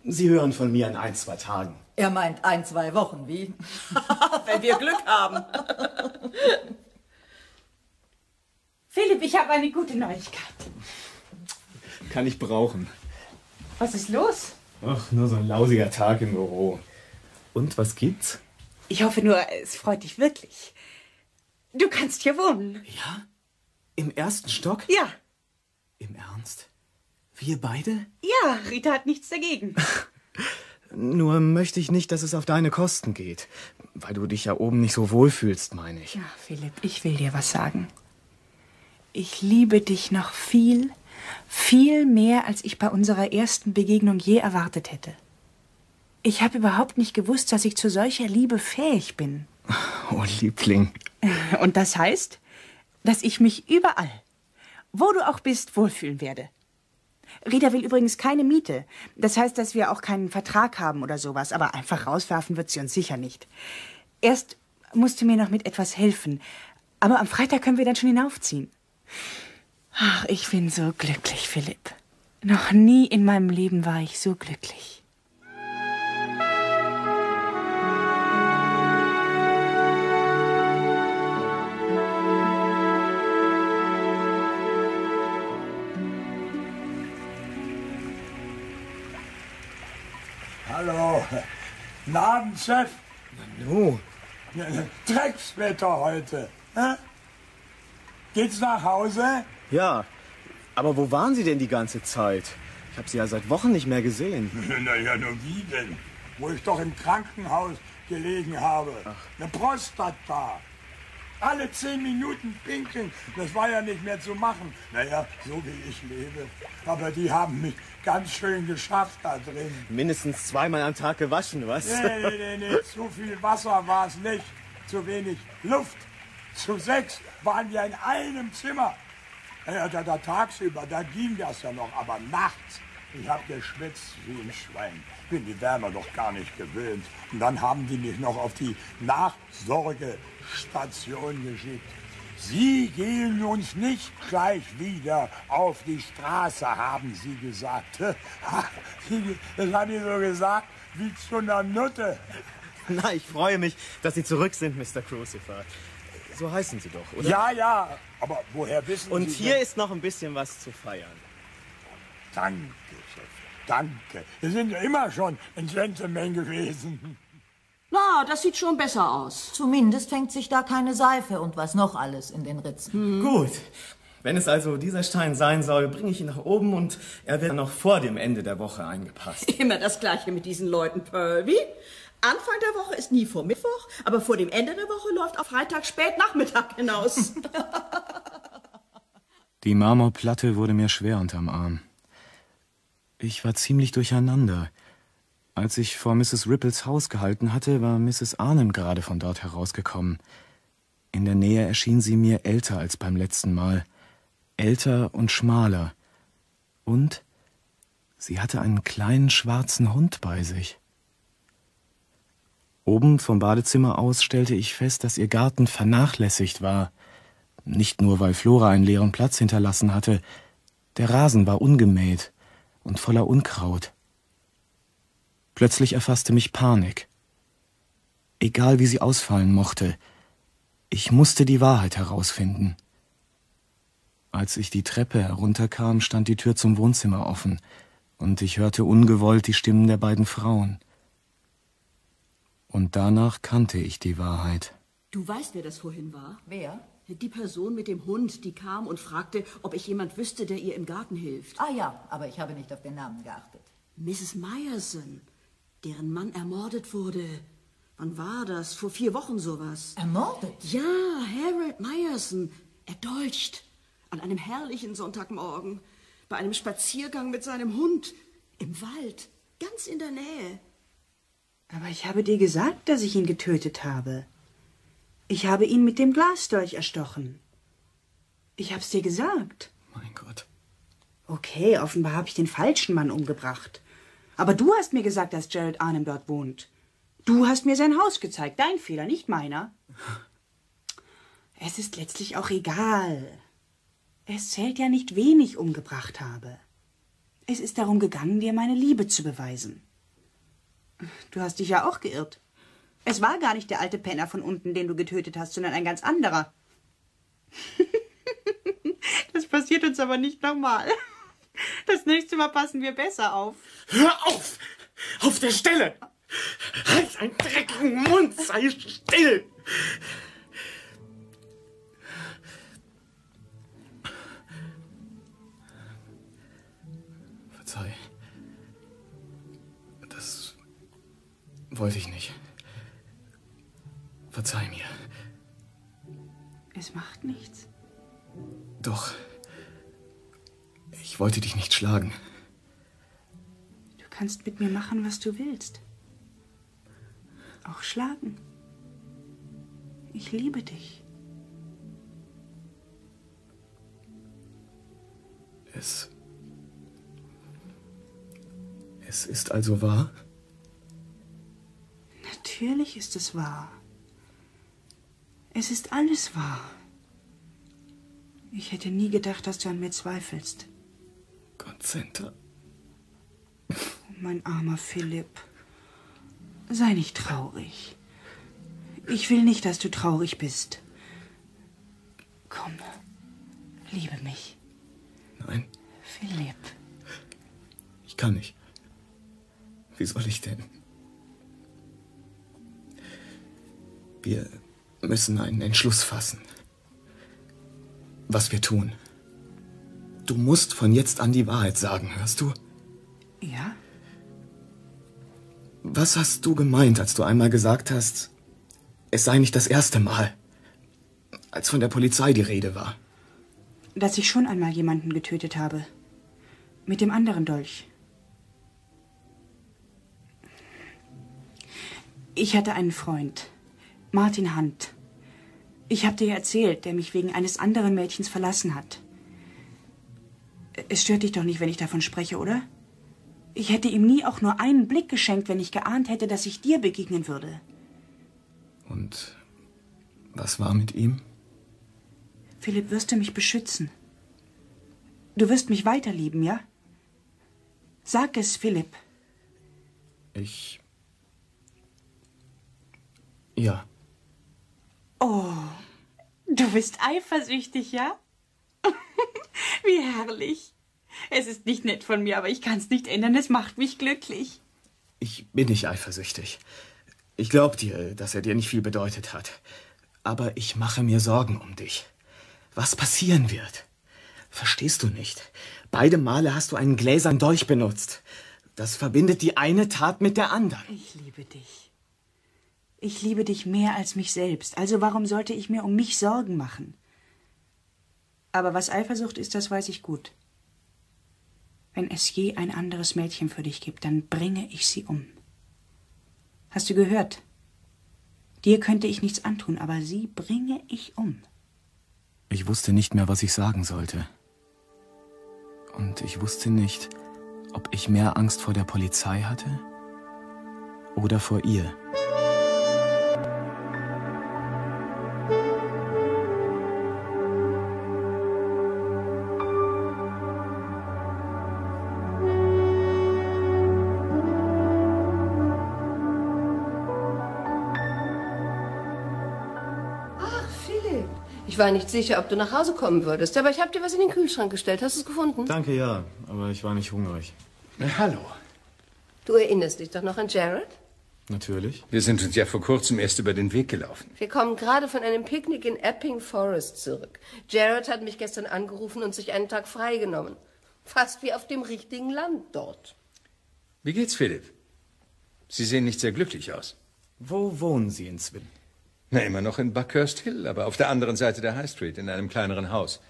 Sie hören von mir in ein, zwei Tagen. Er meint ein, zwei Wochen, wie? Wenn wir Glück haben. Philipp, ich habe eine gute Neuigkeit. Kann ich brauchen. Was ist los? Ach, nur so ein lausiger Tag im Büro. Und was gibt's? Ich hoffe nur, es freut dich wirklich. Du kannst hier wohnen. Ja? Im ersten Stock? Ja. Im Ernst? Wir beide? Ja, Rita hat nichts dagegen. Nur möchte ich nicht, dass es auf deine Kosten geht. Weil du dich ja oben nicht so wohl fühlst, meine ich. Ja, Philipp, ich will dir was sagen. Ich liebe dich noch viel, viel mehr, als ich bei unserer ersten Begegnung je erwartet hätte. Ich habe überhaupt nicht gewusst, dass ich zu solcher Liebe fähig bin. Oh, Liebling. Und das heißt, dass ich mich überall, wo du auch bist, wohlfühlen werde. Rita will übrigens keine Miete. Das heißt, dass wir auch keinen Vertrag haben oder sowas. Aber einfach rauswerfen wird sie uns sicher nicht. Erst musst du mir noch mit etwas helfen. Aber am Freitag können wir dann schon hinaufziehen. Ach, ich bin so glücklich, Philipp. Noch nie in meinem Leben war ich so glücklich. Naden, Chef. Nu. Dreckswetter heute. Hä? Geht's nach Hause? Ja, aber wo waren Sie denn die ganze Zeit? Ich habe Sie ja seit Wochen nicht mehr gesehen. Naja, nur wie denn? Wo ich doch im Krankenhaus gelegen habe. Eine Prostata. Alle zehn Minuten pinkeln, das war ja nicht mehr zu machen. Naja, so wie ich lebe. Aber die haben mich ganz schön geschafft da drin. Mindestens zweimal am Tag gewaschen, was? Nee, nee, nee, nee, zu viel Wasser war es nicht. Zu wenig Luft. Zu sechs waren wir in einem Zimmer. Ja, da, da tagsüber, da ging das ja noch, aber nachts, ich hab geschwitzt wie ein Schwein. Bin die Wärme doch gar nicht gewöhnt. Und dann haben die mich noch auf die Nachsorgestation geschickt. Sie gehen uns nicht gleich wieder auf die Straße, haben sie gesagt. Das haben die so gesagt, wie zu einer Nutte. Na, ich freue mich, dass Sie zurück sind, Mr. Crucifer. So heißen Sie doch, oder? Ja, ja, aber woher wissen Und Sie hier denn- ist noch ein bisschen was zu feiern. Danke, Chef, danke. Sie sind ja immer schon ein Gentleman gewesen. Na, das sieht schon besser aus. Zumindest fängt sich da keine Seife und was noch alles in den Ritzen. Gut. Wenn es also dieser Stein sein soll, bringe ich ihn nach oben und er wird noch vor dem Ende der Woche eingepasst. Immer das Gleiche mit diesen Leuten, Purby. Anfang der Woche ist nie vor Mittwoch, aber vor dem Ende der Woche läuft auf Freitag spät Nachmittag hinaus. Die Marmorplatte wurde mir schwer unterm Arm. Ich war ziemlich durcheinander. Als ich vor Mrs. Ripples Haus gehalten hatte, war Mrs. Arnhem gerade von dort herausgekommen. In der Nähe erschien sie mir älter als beim letzten Mal, älter und schmaler. Und sie hatte einen kleinen schwarzen Hund bei sich. Oben vom Badezimmer aus stellte ich fest, dass ihr Garten vernachlässigt war. Nicht nur, weil Flora einen leeren Platz hinterlassen hatte, der Rasen war ungemäht und voller Unkraut. Plötzlich erfasste mich Panik. Egal wie sie ausfallen mochte, ich musste die Wahrheit herausfinden. Als ich die Treppe herunterkam, stand die Tür zum Wohnzimmer offen, und ich hörte ungewollt die Stimmen der beiden Frauen. Und danach kannte ich die Wahrheit. Du weißt, wer das vorhin war? Wer? Die Person mit dem Hund, die kam und fragte, ob ich jemand wüsste, der ihr im Garten hilft. Ah ja, aber ich habe nicht auf den Namen geachtet. Mrs. Meyerson, deren Mann ermordet wurde. Wann war das? Vor vier Wochen sowas. Ermordet? Ja, Harold Meyerson, erdolcht. An einem herrlichen Sonntagmorgen. Bei einem Spaziergang mit seinem Hund. Im Wald. Ganz in der Nähe. Aber ich habe dir gesagt, dass ich ihn getötet habe. Ich habe ihn mit dem Glasdolch erstochen. Ich hab's dir gesagt. Mein Gott. Okay, offenbar habe ich den falschen Mann umgebracht. Aber du hast mir gesagt, dass Jared Arnhem dort wohnt. Du hast mir sein Haus gezeigt. Dein Fehler, nicht meiner. Es ist letztlich auch egal. Es zählt ja nicht, wen ich umgebracht habe. Es ist darum gegangen, dir meine Liebe zu beweisen. Du hast dich ja auch geirrt. Es war gar nicht der alte Penner von unten, den du getötet hast, sondern ein ganz anderer. das passiert uns aber nicht nochmal. Das nächste Mal passen wir besser auf. Hör auf! Auf der Stelle! Halt einen dreckigen Mund, sei still! Verzeih. Das wollte ich nicht. Verzeih mir. Es macht nichts. Doch. Ich wollte dich nicht schlagen. Du kannst mit mir machen, was du willst. Auch schlagen. Ich liebe dich. Es. Es ist also wahr? Natürlich ist es wahr. Es ist alles wahr. Ich hätte nie gedacht, dass du an mir zweifelst. Konzenta. Mein armer Philipp. Sei nicht traurig. Ich will nicht, dass du traurig bist. Komm, liebe mich. Nein, Philipp. ich kann nicht. Wie soll ich denn? Wir müssen einen Entschluss fassen. Was wir tun. Du musst von jetzt an die Wahrheit sagen, hörst du? Ja? Was hast du gemeint, als du einmal gesagt hast, es sei nicht das erste Mal, als von der Polizei die Rede war? Dass ich schon einmal jemanden getötet habe. Mit dem anderen Dolch. Ich hatte einen Freund, Martin Hunt. Ich habe dir erzählt, der mich wegen eines anderen Mädchens verlassen hat. Es stört dich doch nicht, wenn ich davon spreche, oder? Ich hätte ihm nie auch nur einen Blick geschenkt, wenn ich geahnt hätte, dass ich dir begegnen würde. Und was war mit ihm? Philipp, wirst du mich beschützen? Du wirst mich weiterlieben, ja? Sag es, Philipp. Ich. Ja. Oh, du bist eifersüchtig, ja? Wie herrlich. Es ist nicht nett von mir, aber ich kann es nicht ändern. Es macht mich glücklich. Ich bin nicht eifersüchtig. Ich glaub dir, dass er dir nicht viel bedeutet hat. Aber ich mache mir Sorgen um dich. Was passieren wird? Verstehst du nicht? Beide Male hast du einen gläsernen Dolch benutzt. Das verbindet die eine Tat mit der anderen. Ich liebe dich. Ich liebe dich mehr als mich selbst. Also warum sollte ich mir um mich Sorgen machen? Aber was Eifersucht ist, das weiß ich gut. Wenn es je ein anderes Mädchen für dich gibt, dann bringe ich sie um. Hast du gehört? Dir könnte ich nichts antun, aber sie bringe ich um. Ich wusste nicht mehr, was ich sagen sollte. Und ich wusste nicht, ob ich mehr Angst vor der Polizei hatte oder vor ihr. Ich war nicht sicher, ob du nach Hause kommen würdest, aber ich habe dir was in den Kühlschrank gestellt. Hast du es gefunden? Danke, ja, aber ich war nicht hungrig. hallo. Du erinnerst dich doch noch an Jared? Natürlich. Wir sind uns ja vor kurzem erst über den Weg gelaufen. Wir kommen gerade von einem Picknick in Epping Forest zurück. Jared hat mich gestern angerufen und sich einen Tag freigenommen. Fast wie auf dem richtigen Land dort. Wie geht's, Philipp? Sie sehen nicht sehr glücklich aus. Wo wohnen Sie inzwischen? Na, immer noch in Buckhurst Hill, aber auf der anderen Seite der High Street, in einem kleineren Haus.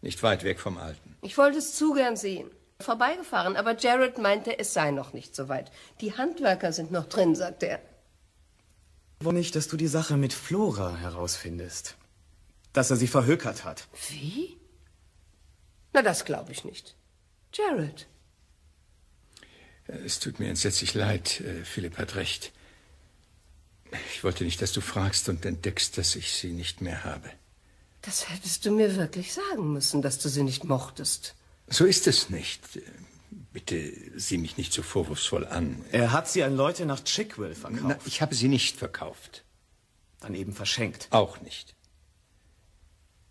Nicht weit weg vom Alten. Ich wollte es zu gern sehen. Vorbeigefahren, aber Jared meinte, es sei noch nicht so weit. Die Handwerker sind noch drin, sagte er. Wo nicht, dass du die Sache mit Flora herausfindest. Dass er sie verhökert hat. Wie? Na, das glaube ich nicht. Jared. Es tut mir entsetzlich leid. äh, Philipp hat recht. Ich wollte nicht, dass du fragst und entdeckst, dass ich sie nicht mehr habe. Das hättest du mir wirklich sagen müssen, dass du sie nicht mochtest. So ist es nicht. Bitte sieh mich nicht so vorwurfsvoll an. Er hat sie an Leute nach Chickwell verkauft. Na, ich habe sie nicht verkauft. Dann eben verschenkt. Auch nicht.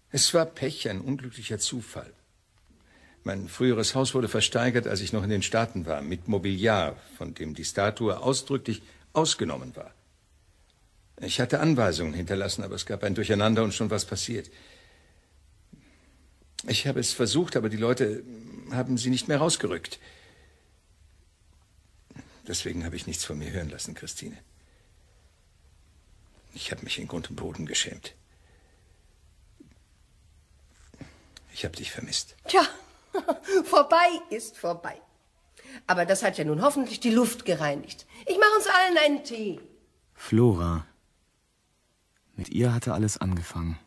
Es war Pech, ein unglücklicher Zufall. Mein früheres Haus wurde versteigert, als ich noch in den Staaten war, mit Mobiliar, von dem die Statue ausdrücklich ausgenommen war. Ich hatte Anweisungen hinterlassen, aber es gab ein Durcheinander und schon was passiert. Ich habe es versucht, aber die Leute haben sie nicht mehr rausgerückt. Deswegen habe ich nichts von mir hören lassen, Christine. Ich habe mich in Grund und Boden geschämt. Ich habe dich vermisst. Tja, vorbei ist vorbei. Aber das hat ja nun hoffentlich die Luft gereinigt. Ich mache uns allen einen Tee. Flora. Mit ihr hatte alles angefangen.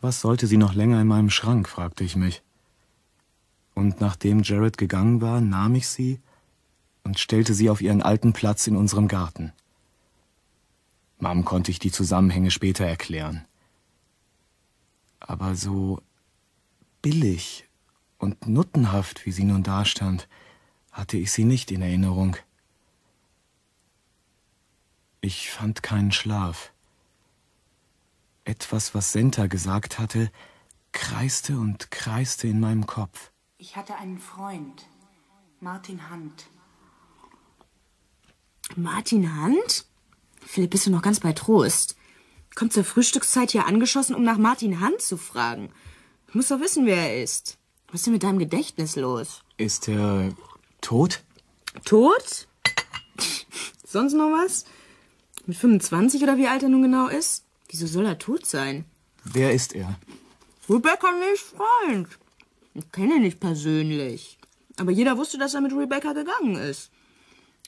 Was sollte sie noch länger in meinem Schrank, fragte ich mich. Und nachdem Jared gegangen war, nahm ich sie und stellte sie auf ihren alten Platz in unserem Garten. Mom konnte ich die Zusammenhänge später erklären. Aber so billig und nuttenhaft, wie sie nun dastand, hatte ich sie nicht in Erinnerung. Ich fand keinen Schlaf. Etwas, was Senta gesagt hatte, kreiste und kreiste in meinem Kopf. Ich hatte einen Freund, Martin Hunt. Martin Hand? Philipp, bist du noch ganz bei Trost? Kommt zur Frühstückszeit hier angeschossen, um nach Martin Hand zu fragen. Du musst doch wissen, wer er ist. Was ist denn mit deinem Gedächtnis los? Ist er tot? Tot? Sonst noch was? Mit 25 oder wie alt er nun genau ist? Wieso soll er tot sein? Wer ist er? Rebecca nicht Freund. Ich kenne ihn nicht persönlich. Aber jeder wusste, dass er mit Rebecca gegangen ist.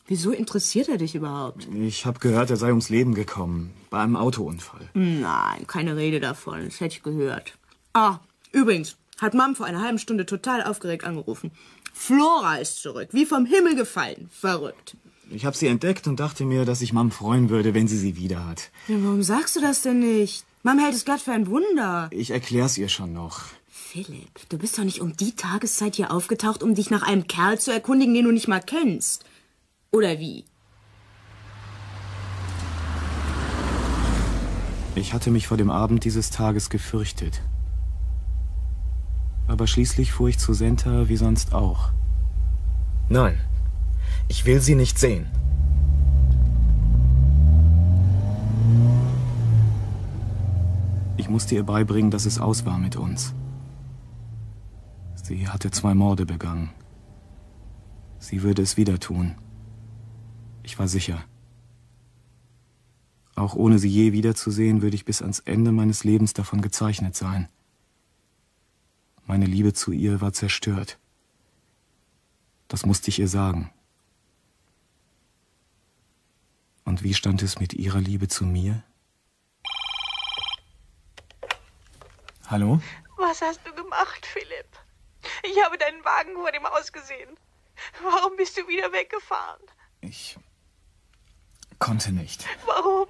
Wieso interessiert er dich überhaupt? Ich habe gehört, er sei ums Leben gekommen. Bei einem Autounfall. Nein, keine Rede davon. Das hätte ich gehört. Ah, übrigens, hat Mom vor einer halben Stunde total aufgeregt angerufen. Flora ist zurück, wie vom Himmel gefallen. Verrückt. Ich habe sie entdeckt und dachte mir, dass sich Mom freuen würde, wenn sie sie wieder hat. Ja, warum sagst du das denn nicht? Mom hält es glatt für ein Wunder. Ich erklär's ihr schon noch. Philipp, du bist doch nicht um die Tageszeit hier aufgetaucht, um dich nach einem Kerl zu erkundigen, den du nicht mal kennst. Oder wie? Ich hatte mich vor dem Abend dieses Tages gefürchtet. Aber schließlich fuhr ich zu Senta wie sonst auch. Nein, ich will sie nicht sehen. Ich musste ihr beibringen, dass es aus war mit uns. Sie hatte zwei Morde begangen. Sie würde es wieder tun. Ich war sicher. Auch ohne sie je wiederzusehen, würde ich bis ans Ende meines Lebens davon gezeichnet sein. Meine Liebe zu ihr war zerstört. Das musste ich ihr sagen. Und wie stand es mit ihrer Liebe zu mir? Hallo? Was hast du gemacht, Philipp? Ich habe deinen Wagen vor dem Haus gesehen. Warum bist du wieder weggefahren? Ich konnte nicht. Warum?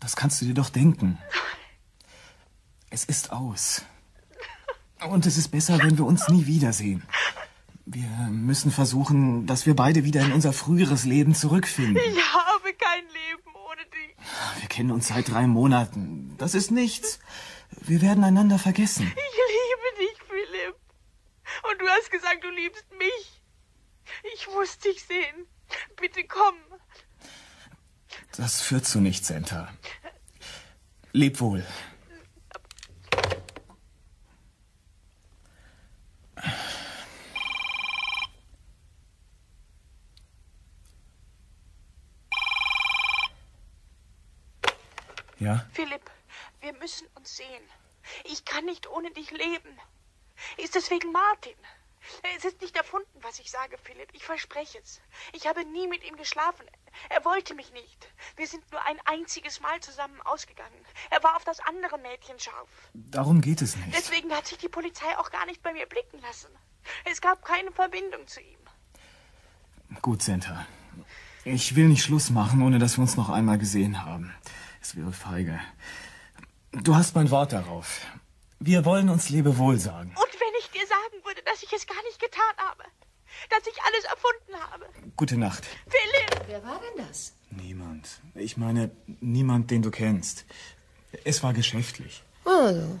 Das kannst du dir doch denken. Es ist aus. Und es ist besser, wenn wir uns nie wiedersehen. Wir müssen versuchen, dass wir beide wieder in unser früheres Leben zurückfinden. Ich habe kein Leben ohne dich. Wir kennen uns seit drei Monaten. Das ist nichts. Wir werden einander vergessen. Ich liebe dich, Philipp. Und du hast gesagt, du liebst mich. Ich muss dich sehen. Bitte komm. Das führt zu nichts, Senta. Leb wohl. Ja? Philipp, wir müssen uns sehen. Ich kann nicht ohne dich leben. Ist es wegen Martin? Es ist nicht erfunden, was ich sage, Philipp. Ich verspreche es. Ich habe nie mit ihm geschlafen. Er wollte mich nicht. Wir sind nur ein einziges Mal zusammen ausgegangen. Er war auf das andere Mädchen scharf. Darum geht es nicht. Deswegen hat sich die Polizei auch gar nicht bei mir blicken lassen. Es gab keine Verbindung zu ihm. Gut, Senta. Ich will nicht Schluss machen, ohne dass wir uns noch einmal gesehen haben. Es wäre feige. Du hast mein Wort darauf. Wir wollen uns Lebewohl sagen. Und wenn ich dir sagen würde, dass ich es gar nicht getan habe, dass ich alles erfunden habe. Gute Nacht. Philipp! Wer war denn das? Niemand. Ich meine, niemand, den du kennst. Es war geschäftlich. Also.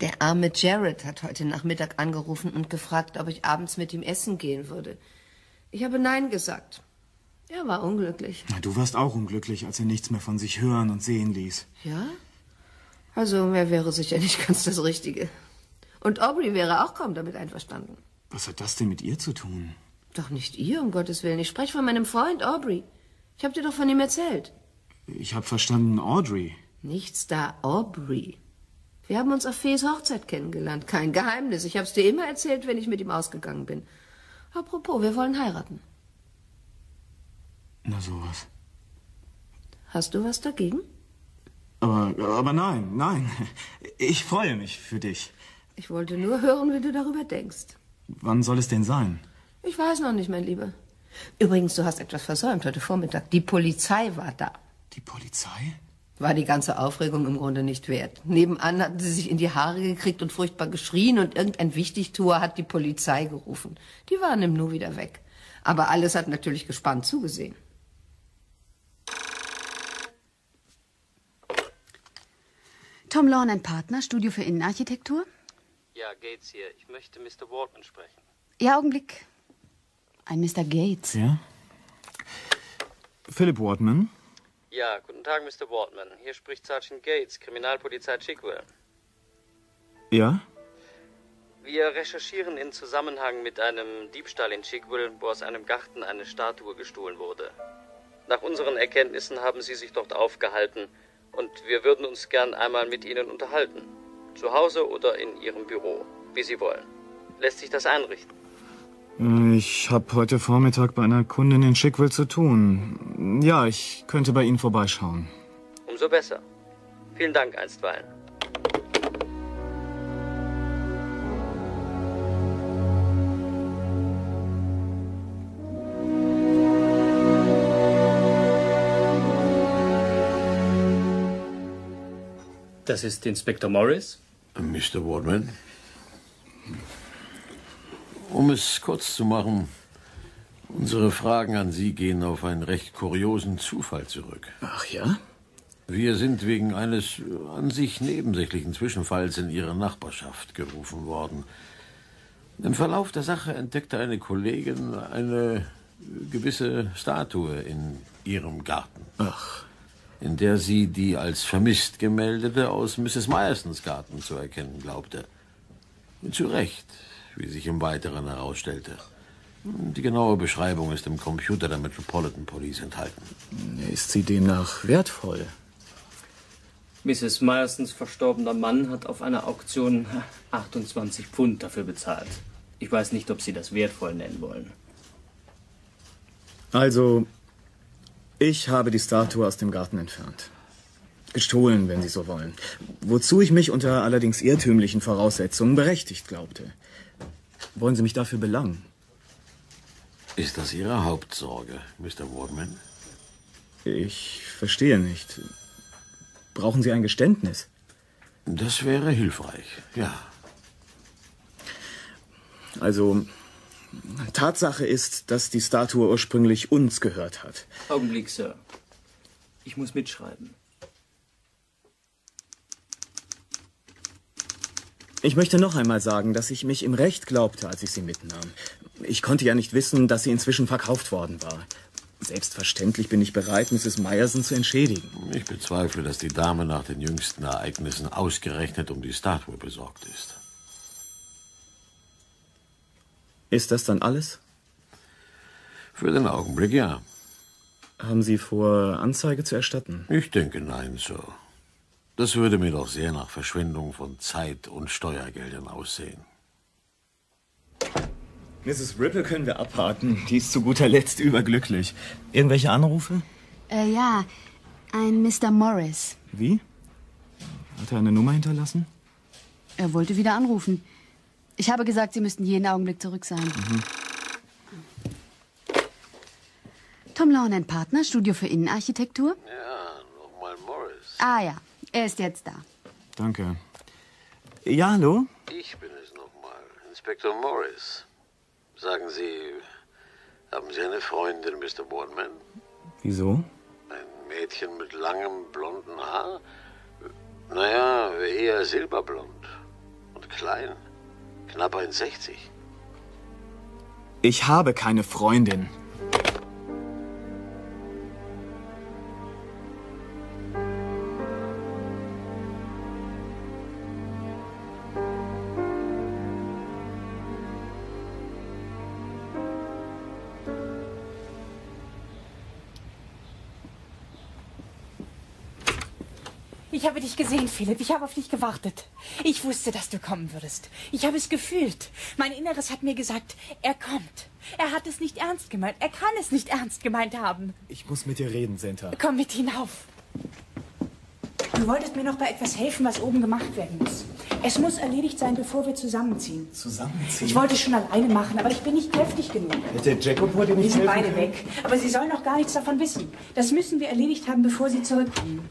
Der arme Jared hat heute Nachmittag angerufen und gefragt, ob ich abends mit ihm essen gehen würde. Ich habe Nein gesagt. Er war unglücklich. Na, Du warst auch unglücklich, als er nichts mehr von sich hören und sehen ließ. Ja? Also, er wäre sicher nicht ganz das Richtige. Und Aubrey wäre auch kaum damit einverstanden. Was hat das denn mit ihr zu tun? Doch nicht ihr, um Gottes Willen. Ich spreche von meinem Freund Aubrey. Ich habe dir doch von ihm erzählt. Ich habe verstanden, Audrey. Nichts da, Aubrey. Wir haben uns auf Fees Hochzeit kennengelernt. Kein Geheimnis. Ich habe es dir immer erzählt, wenn ich mit ihm ausgegangen bin. Apropos, wir wollen heiraten. Na sowas. Hast du was dagegen? Aber, aber nein, nein. Ich freue mich für dich. Ich wollte nur hören, wie du darüber denkst. Wann soll es denn sein? Ich weiß noch nicht, mein Lieber. Übrigens, du hast etwas versäumt heute Vormittag. Die Polizei war da. Die Polizei? War die ganze Aufregung im Grunde nicht wert. Nebenan hatten sie sich in die Haare gekriegt und furchtbar geschrien und irgendein Wichtigtuer hat die Polizei gerufen. Die waren im Nu wieder weg. Aber alles hat natürlich gespannt zugesehen. Tom Lawn Partner, Studio für Innenarchitektur? Ja, Gates hier. Ich möchte Mr. Waldman sprechen. Ja, Augenblick. Ein Mr. Gates. Ja? Philip Wardman? Ja, guten Tag, Mr. Waldman. Hier spricht Sergeant Gates, Kriminalpolizei Chickwell. Ja? Wir recherchieren in Zusammenhang mit einem Diebstahl in Chickwell, wo aus einem Garten eine Statue gestohlen wurde. Nach unseren Erkenntnissen haben Sie sich dort aufgehalten und wir würden uns gern einmal mit Ihnen unterhalten. Zu Hause oder in Ihrem Büro, wie Sie wollen. Lässt sich das einrichten? Ich habe heute Vormittag bei einer Kundin in Chickwell zu tun. Ja, ich könnte bei Ihnen vorbeischauen. Umso besser. Vielen Dank einstweilen. Das ist Inspektor Morris. Mr. Wardman. Um es kurz zu machen, unsere Fragen an Sie gehen auf einen recht kuriosen Zufall zurück. Ach ja? Wir sind wegen eines an sich nebensächlichen Zwischenfalls in Ihre Nachbarschaft gerufen worden. Im Verlauf der Sache entdeckte eine Kollegin eine gewisse Statue in Ihrem Garten. Ach. In der sie die als vermisst gemeldete aus Mrs. Myersons Garten zu erkennen glaubte. Zu Recht, wie sich im Weiteren herausstellte. Die genaue Beschreibung ist im Computer der Metropolitan Police enthalten. Ist sie demnach wertvoll? Mrs. Myersons verstorbener Mann hat auf einer Auktion 28 Pfund dafür bezahlt. Ich weiß nicht, ob Sie das wertvoll nennen wollen. Also, ich habe die Statue aus dem Garten entfernt. Gestohlen, wenn Sie so wollen. Wozu ich mich unter allerdings irrtümlichen Voraussetzungen berechtigt glaubte. Wollen Sie mich dafür belangen? Ist das Ihre Hauptsorge, Mr. Wardman? Ich verstehe nicht. Brauchen Sie ein Geständnis? Das wäre hilfreich, ja. Also, Tatsache ist, dass die Statue ursprünglich uns gehört hat. Augenblick, Sir. Ich muss mitschreiben. Ich möchte noch einmal sagen, dass ich mich im Recht glaubte, als ich sie mitnahm. Ich konnte ja nicht wissen, dass sie inzwischen verkauft worden war. Selbstverständlich bin ich bereit, Mrs. Meyerson zu entschädigen. Ich bezweifle, dass die Dame nach den jüngsten Ereignissen ausgerechnet um die Statue besorgt ist. Ist das dann alles? Für den Augenblick ja. Haben Sie vor, Anzeige zu erstatten? Ich denke nein, Sir. Das würde mir doch sehr nach Verschwendung von Zeit und Steuergeldern aussehen. Mrs. Ripple können wir abhaken. Die ist zu guter Letzt überglücklich. Irgendwelche Anrufe? Äh, ja, ein Mr. Morris. Wie? Hat er eine Nummer hinterlassen? Er wollte wieder anrufen. Ich habe gesagt, Sie müssten jeden Augenblick zurück sein. Mhm. Tom Lawn Partner, Studio für Innenarchitektur? Ja, nochmal Morris. Ah ja, er ist jetzt da. Danke. Ja, hallo? Ich bin es nochmal, Inspektor Morris. Sagen Sie, haben Sie eine Freundin, Mr. Boardman? Wieso? Ein Mädchen mit langem blonden Haar? Naja, eher silberblond. Und klein. Knapp 1,60. Ich habe keine Freundin. Ich habe dich gesehen, Philipp. Ich habe auf dich gewartet. Ich wusste, dass du kommen würdest. Ich habe es gefühlt. Mein Inneres hat mir gesagt, er kommt. Er hat es nicht ernst gemeint. Er kann es nicht ernst gemeint haben. Ich muss mit dir reden, Senta. Komm mit hinauf. Du wolltest mir noch bei etwas helfen, was oben gemacht werden muss. Es muss erledigt sein, bevor wir zusammenziehen. Zusammenziehen? Ich wollte es schon alleine machen, aber ich bin nicht kräftig genug. Hätte Jacob heute Wir nicht sind helfen beide können? weg. Aber sie sollen noch gar nichts davon wissen. Das müssen wir erledigt haben, bevor sie zurückkommen.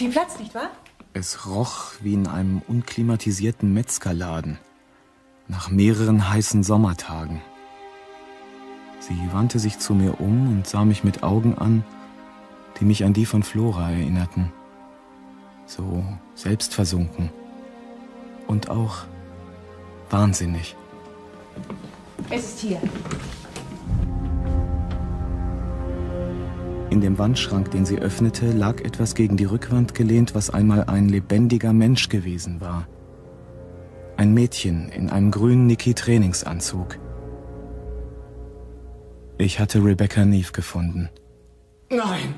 Viel Platz, nicht wahr? Es roch wie in einem unklimatisierten Metzgerladen. Nach mehreren heißen Sommertagen. Sie wandte sich zu mir um und sah mich mit Augen an, die mich an die von Flora erinnerten. So selbstversunken. Und auch wahnsinnig. Es ist hier. In dem Wandschrank, den sie öffnete, lag etwas gegen die Rückwand gelehnt, was einmal ein lebendiger Mensch gewesen war. Ein Mädchen in einem grünen Niki-Trainingsanzug. Ich hatte Rebecca Neve gefunden. Nein!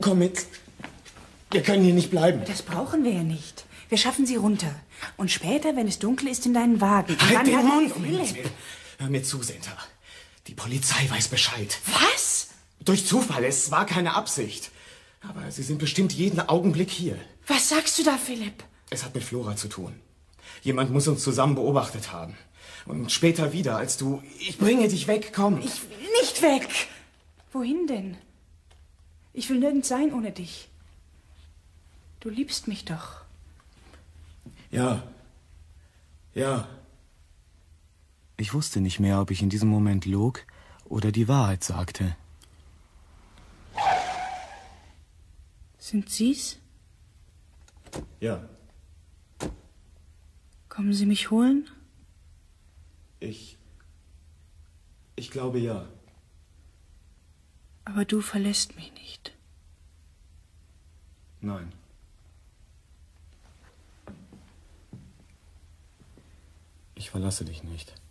Komm mit. Wir können hier nicht bleiben. Das brauchen wir ja nicht. Wir schaffen sie runter. Und später, wenn es dunkel ist, in deinen Wagen. Halt dann den hat- Mund. Hör mir zu, Senta. Die Polizei weiß Bescheid. Was? Durch Zufall, es war keine Absicht. Aber sie sind bestimmt jeden Augenblick hier. Was sagst du da, Philipp? Es hat mit Flora zu tun. Jemand muss uns zusammen beobachtet haben. Und später wieder, als du... Ich bringe dich weg, komm. Ich will nicht weg. Wohin denn? Ich will nirgends sein ohne dich. Du liebst mich doch. Ja. Ja. Ich wusste nicht mehr, ob ich in diesem Moment log oder die Wahrheit sagte. Sind Sie's? Ja. Kommen Sie mich holen? Ich. Ich glaube ja. Aber du verlässt mich nicht. Nein. Ich verlasse dich nicht.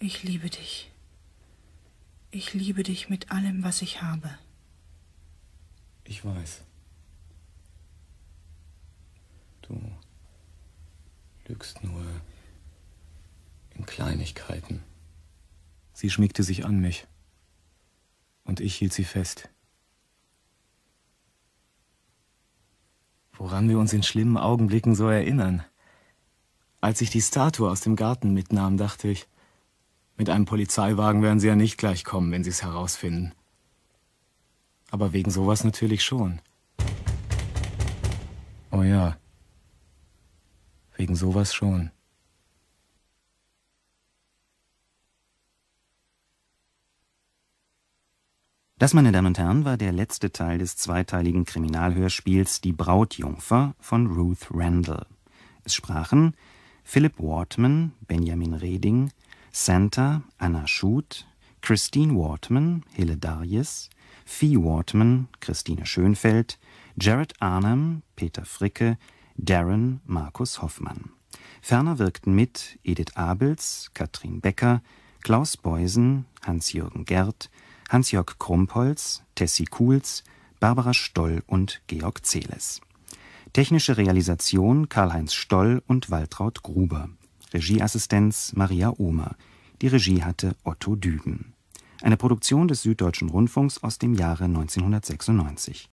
Ich liebe dich. Ich liebe dich mit allem, was ich habe. Ich weiß. Du lügst nur in Kleinigkeiten. Sie schmiegte sich an mich, und ich hielt sie fest. Woran wir uns in schlimmen Augenblicken so erinnern. Als ich die Statue aus dem Garten mitnahm, dachte ich, mit einem Polizeiwagen werden sie ja nicht gleich kommen, wenn sie es herausfinden. Aber wegen sowas natürlich schon. Oh ja. Wegen sowas schon. Das, meine Damen und Herren, war der letzte Teil des zweiteiligen Kriminalhörspiels Die Brautjungfer von Ruth Randall. Es sprachen Philip Wortman, Benjamin Reding, Santa, Anna Schut, Christine Wortman, Hille Darjes, Fee Wortman, Christine Schönfeld, Jared Arnhem, Peter Fricke, Darren, Markus Hoffmann. Ferner wirkten mit Edith Abels, Katrin Becker, Klaus Beusen, Hans-Jürgen Gerd, Hans-Jörg Krumpholz, Tessie Kuhls, Barbara Stoll und Georg Zeles. Technische Realisation Karl-Heinz Stoll und Waltraud Gruber. Regieassistenz Maria Ohmer. Die Regie hatte Otto Düben. Eine Produktion des Süddeutschen Rundfunks aus dem Jahre 1996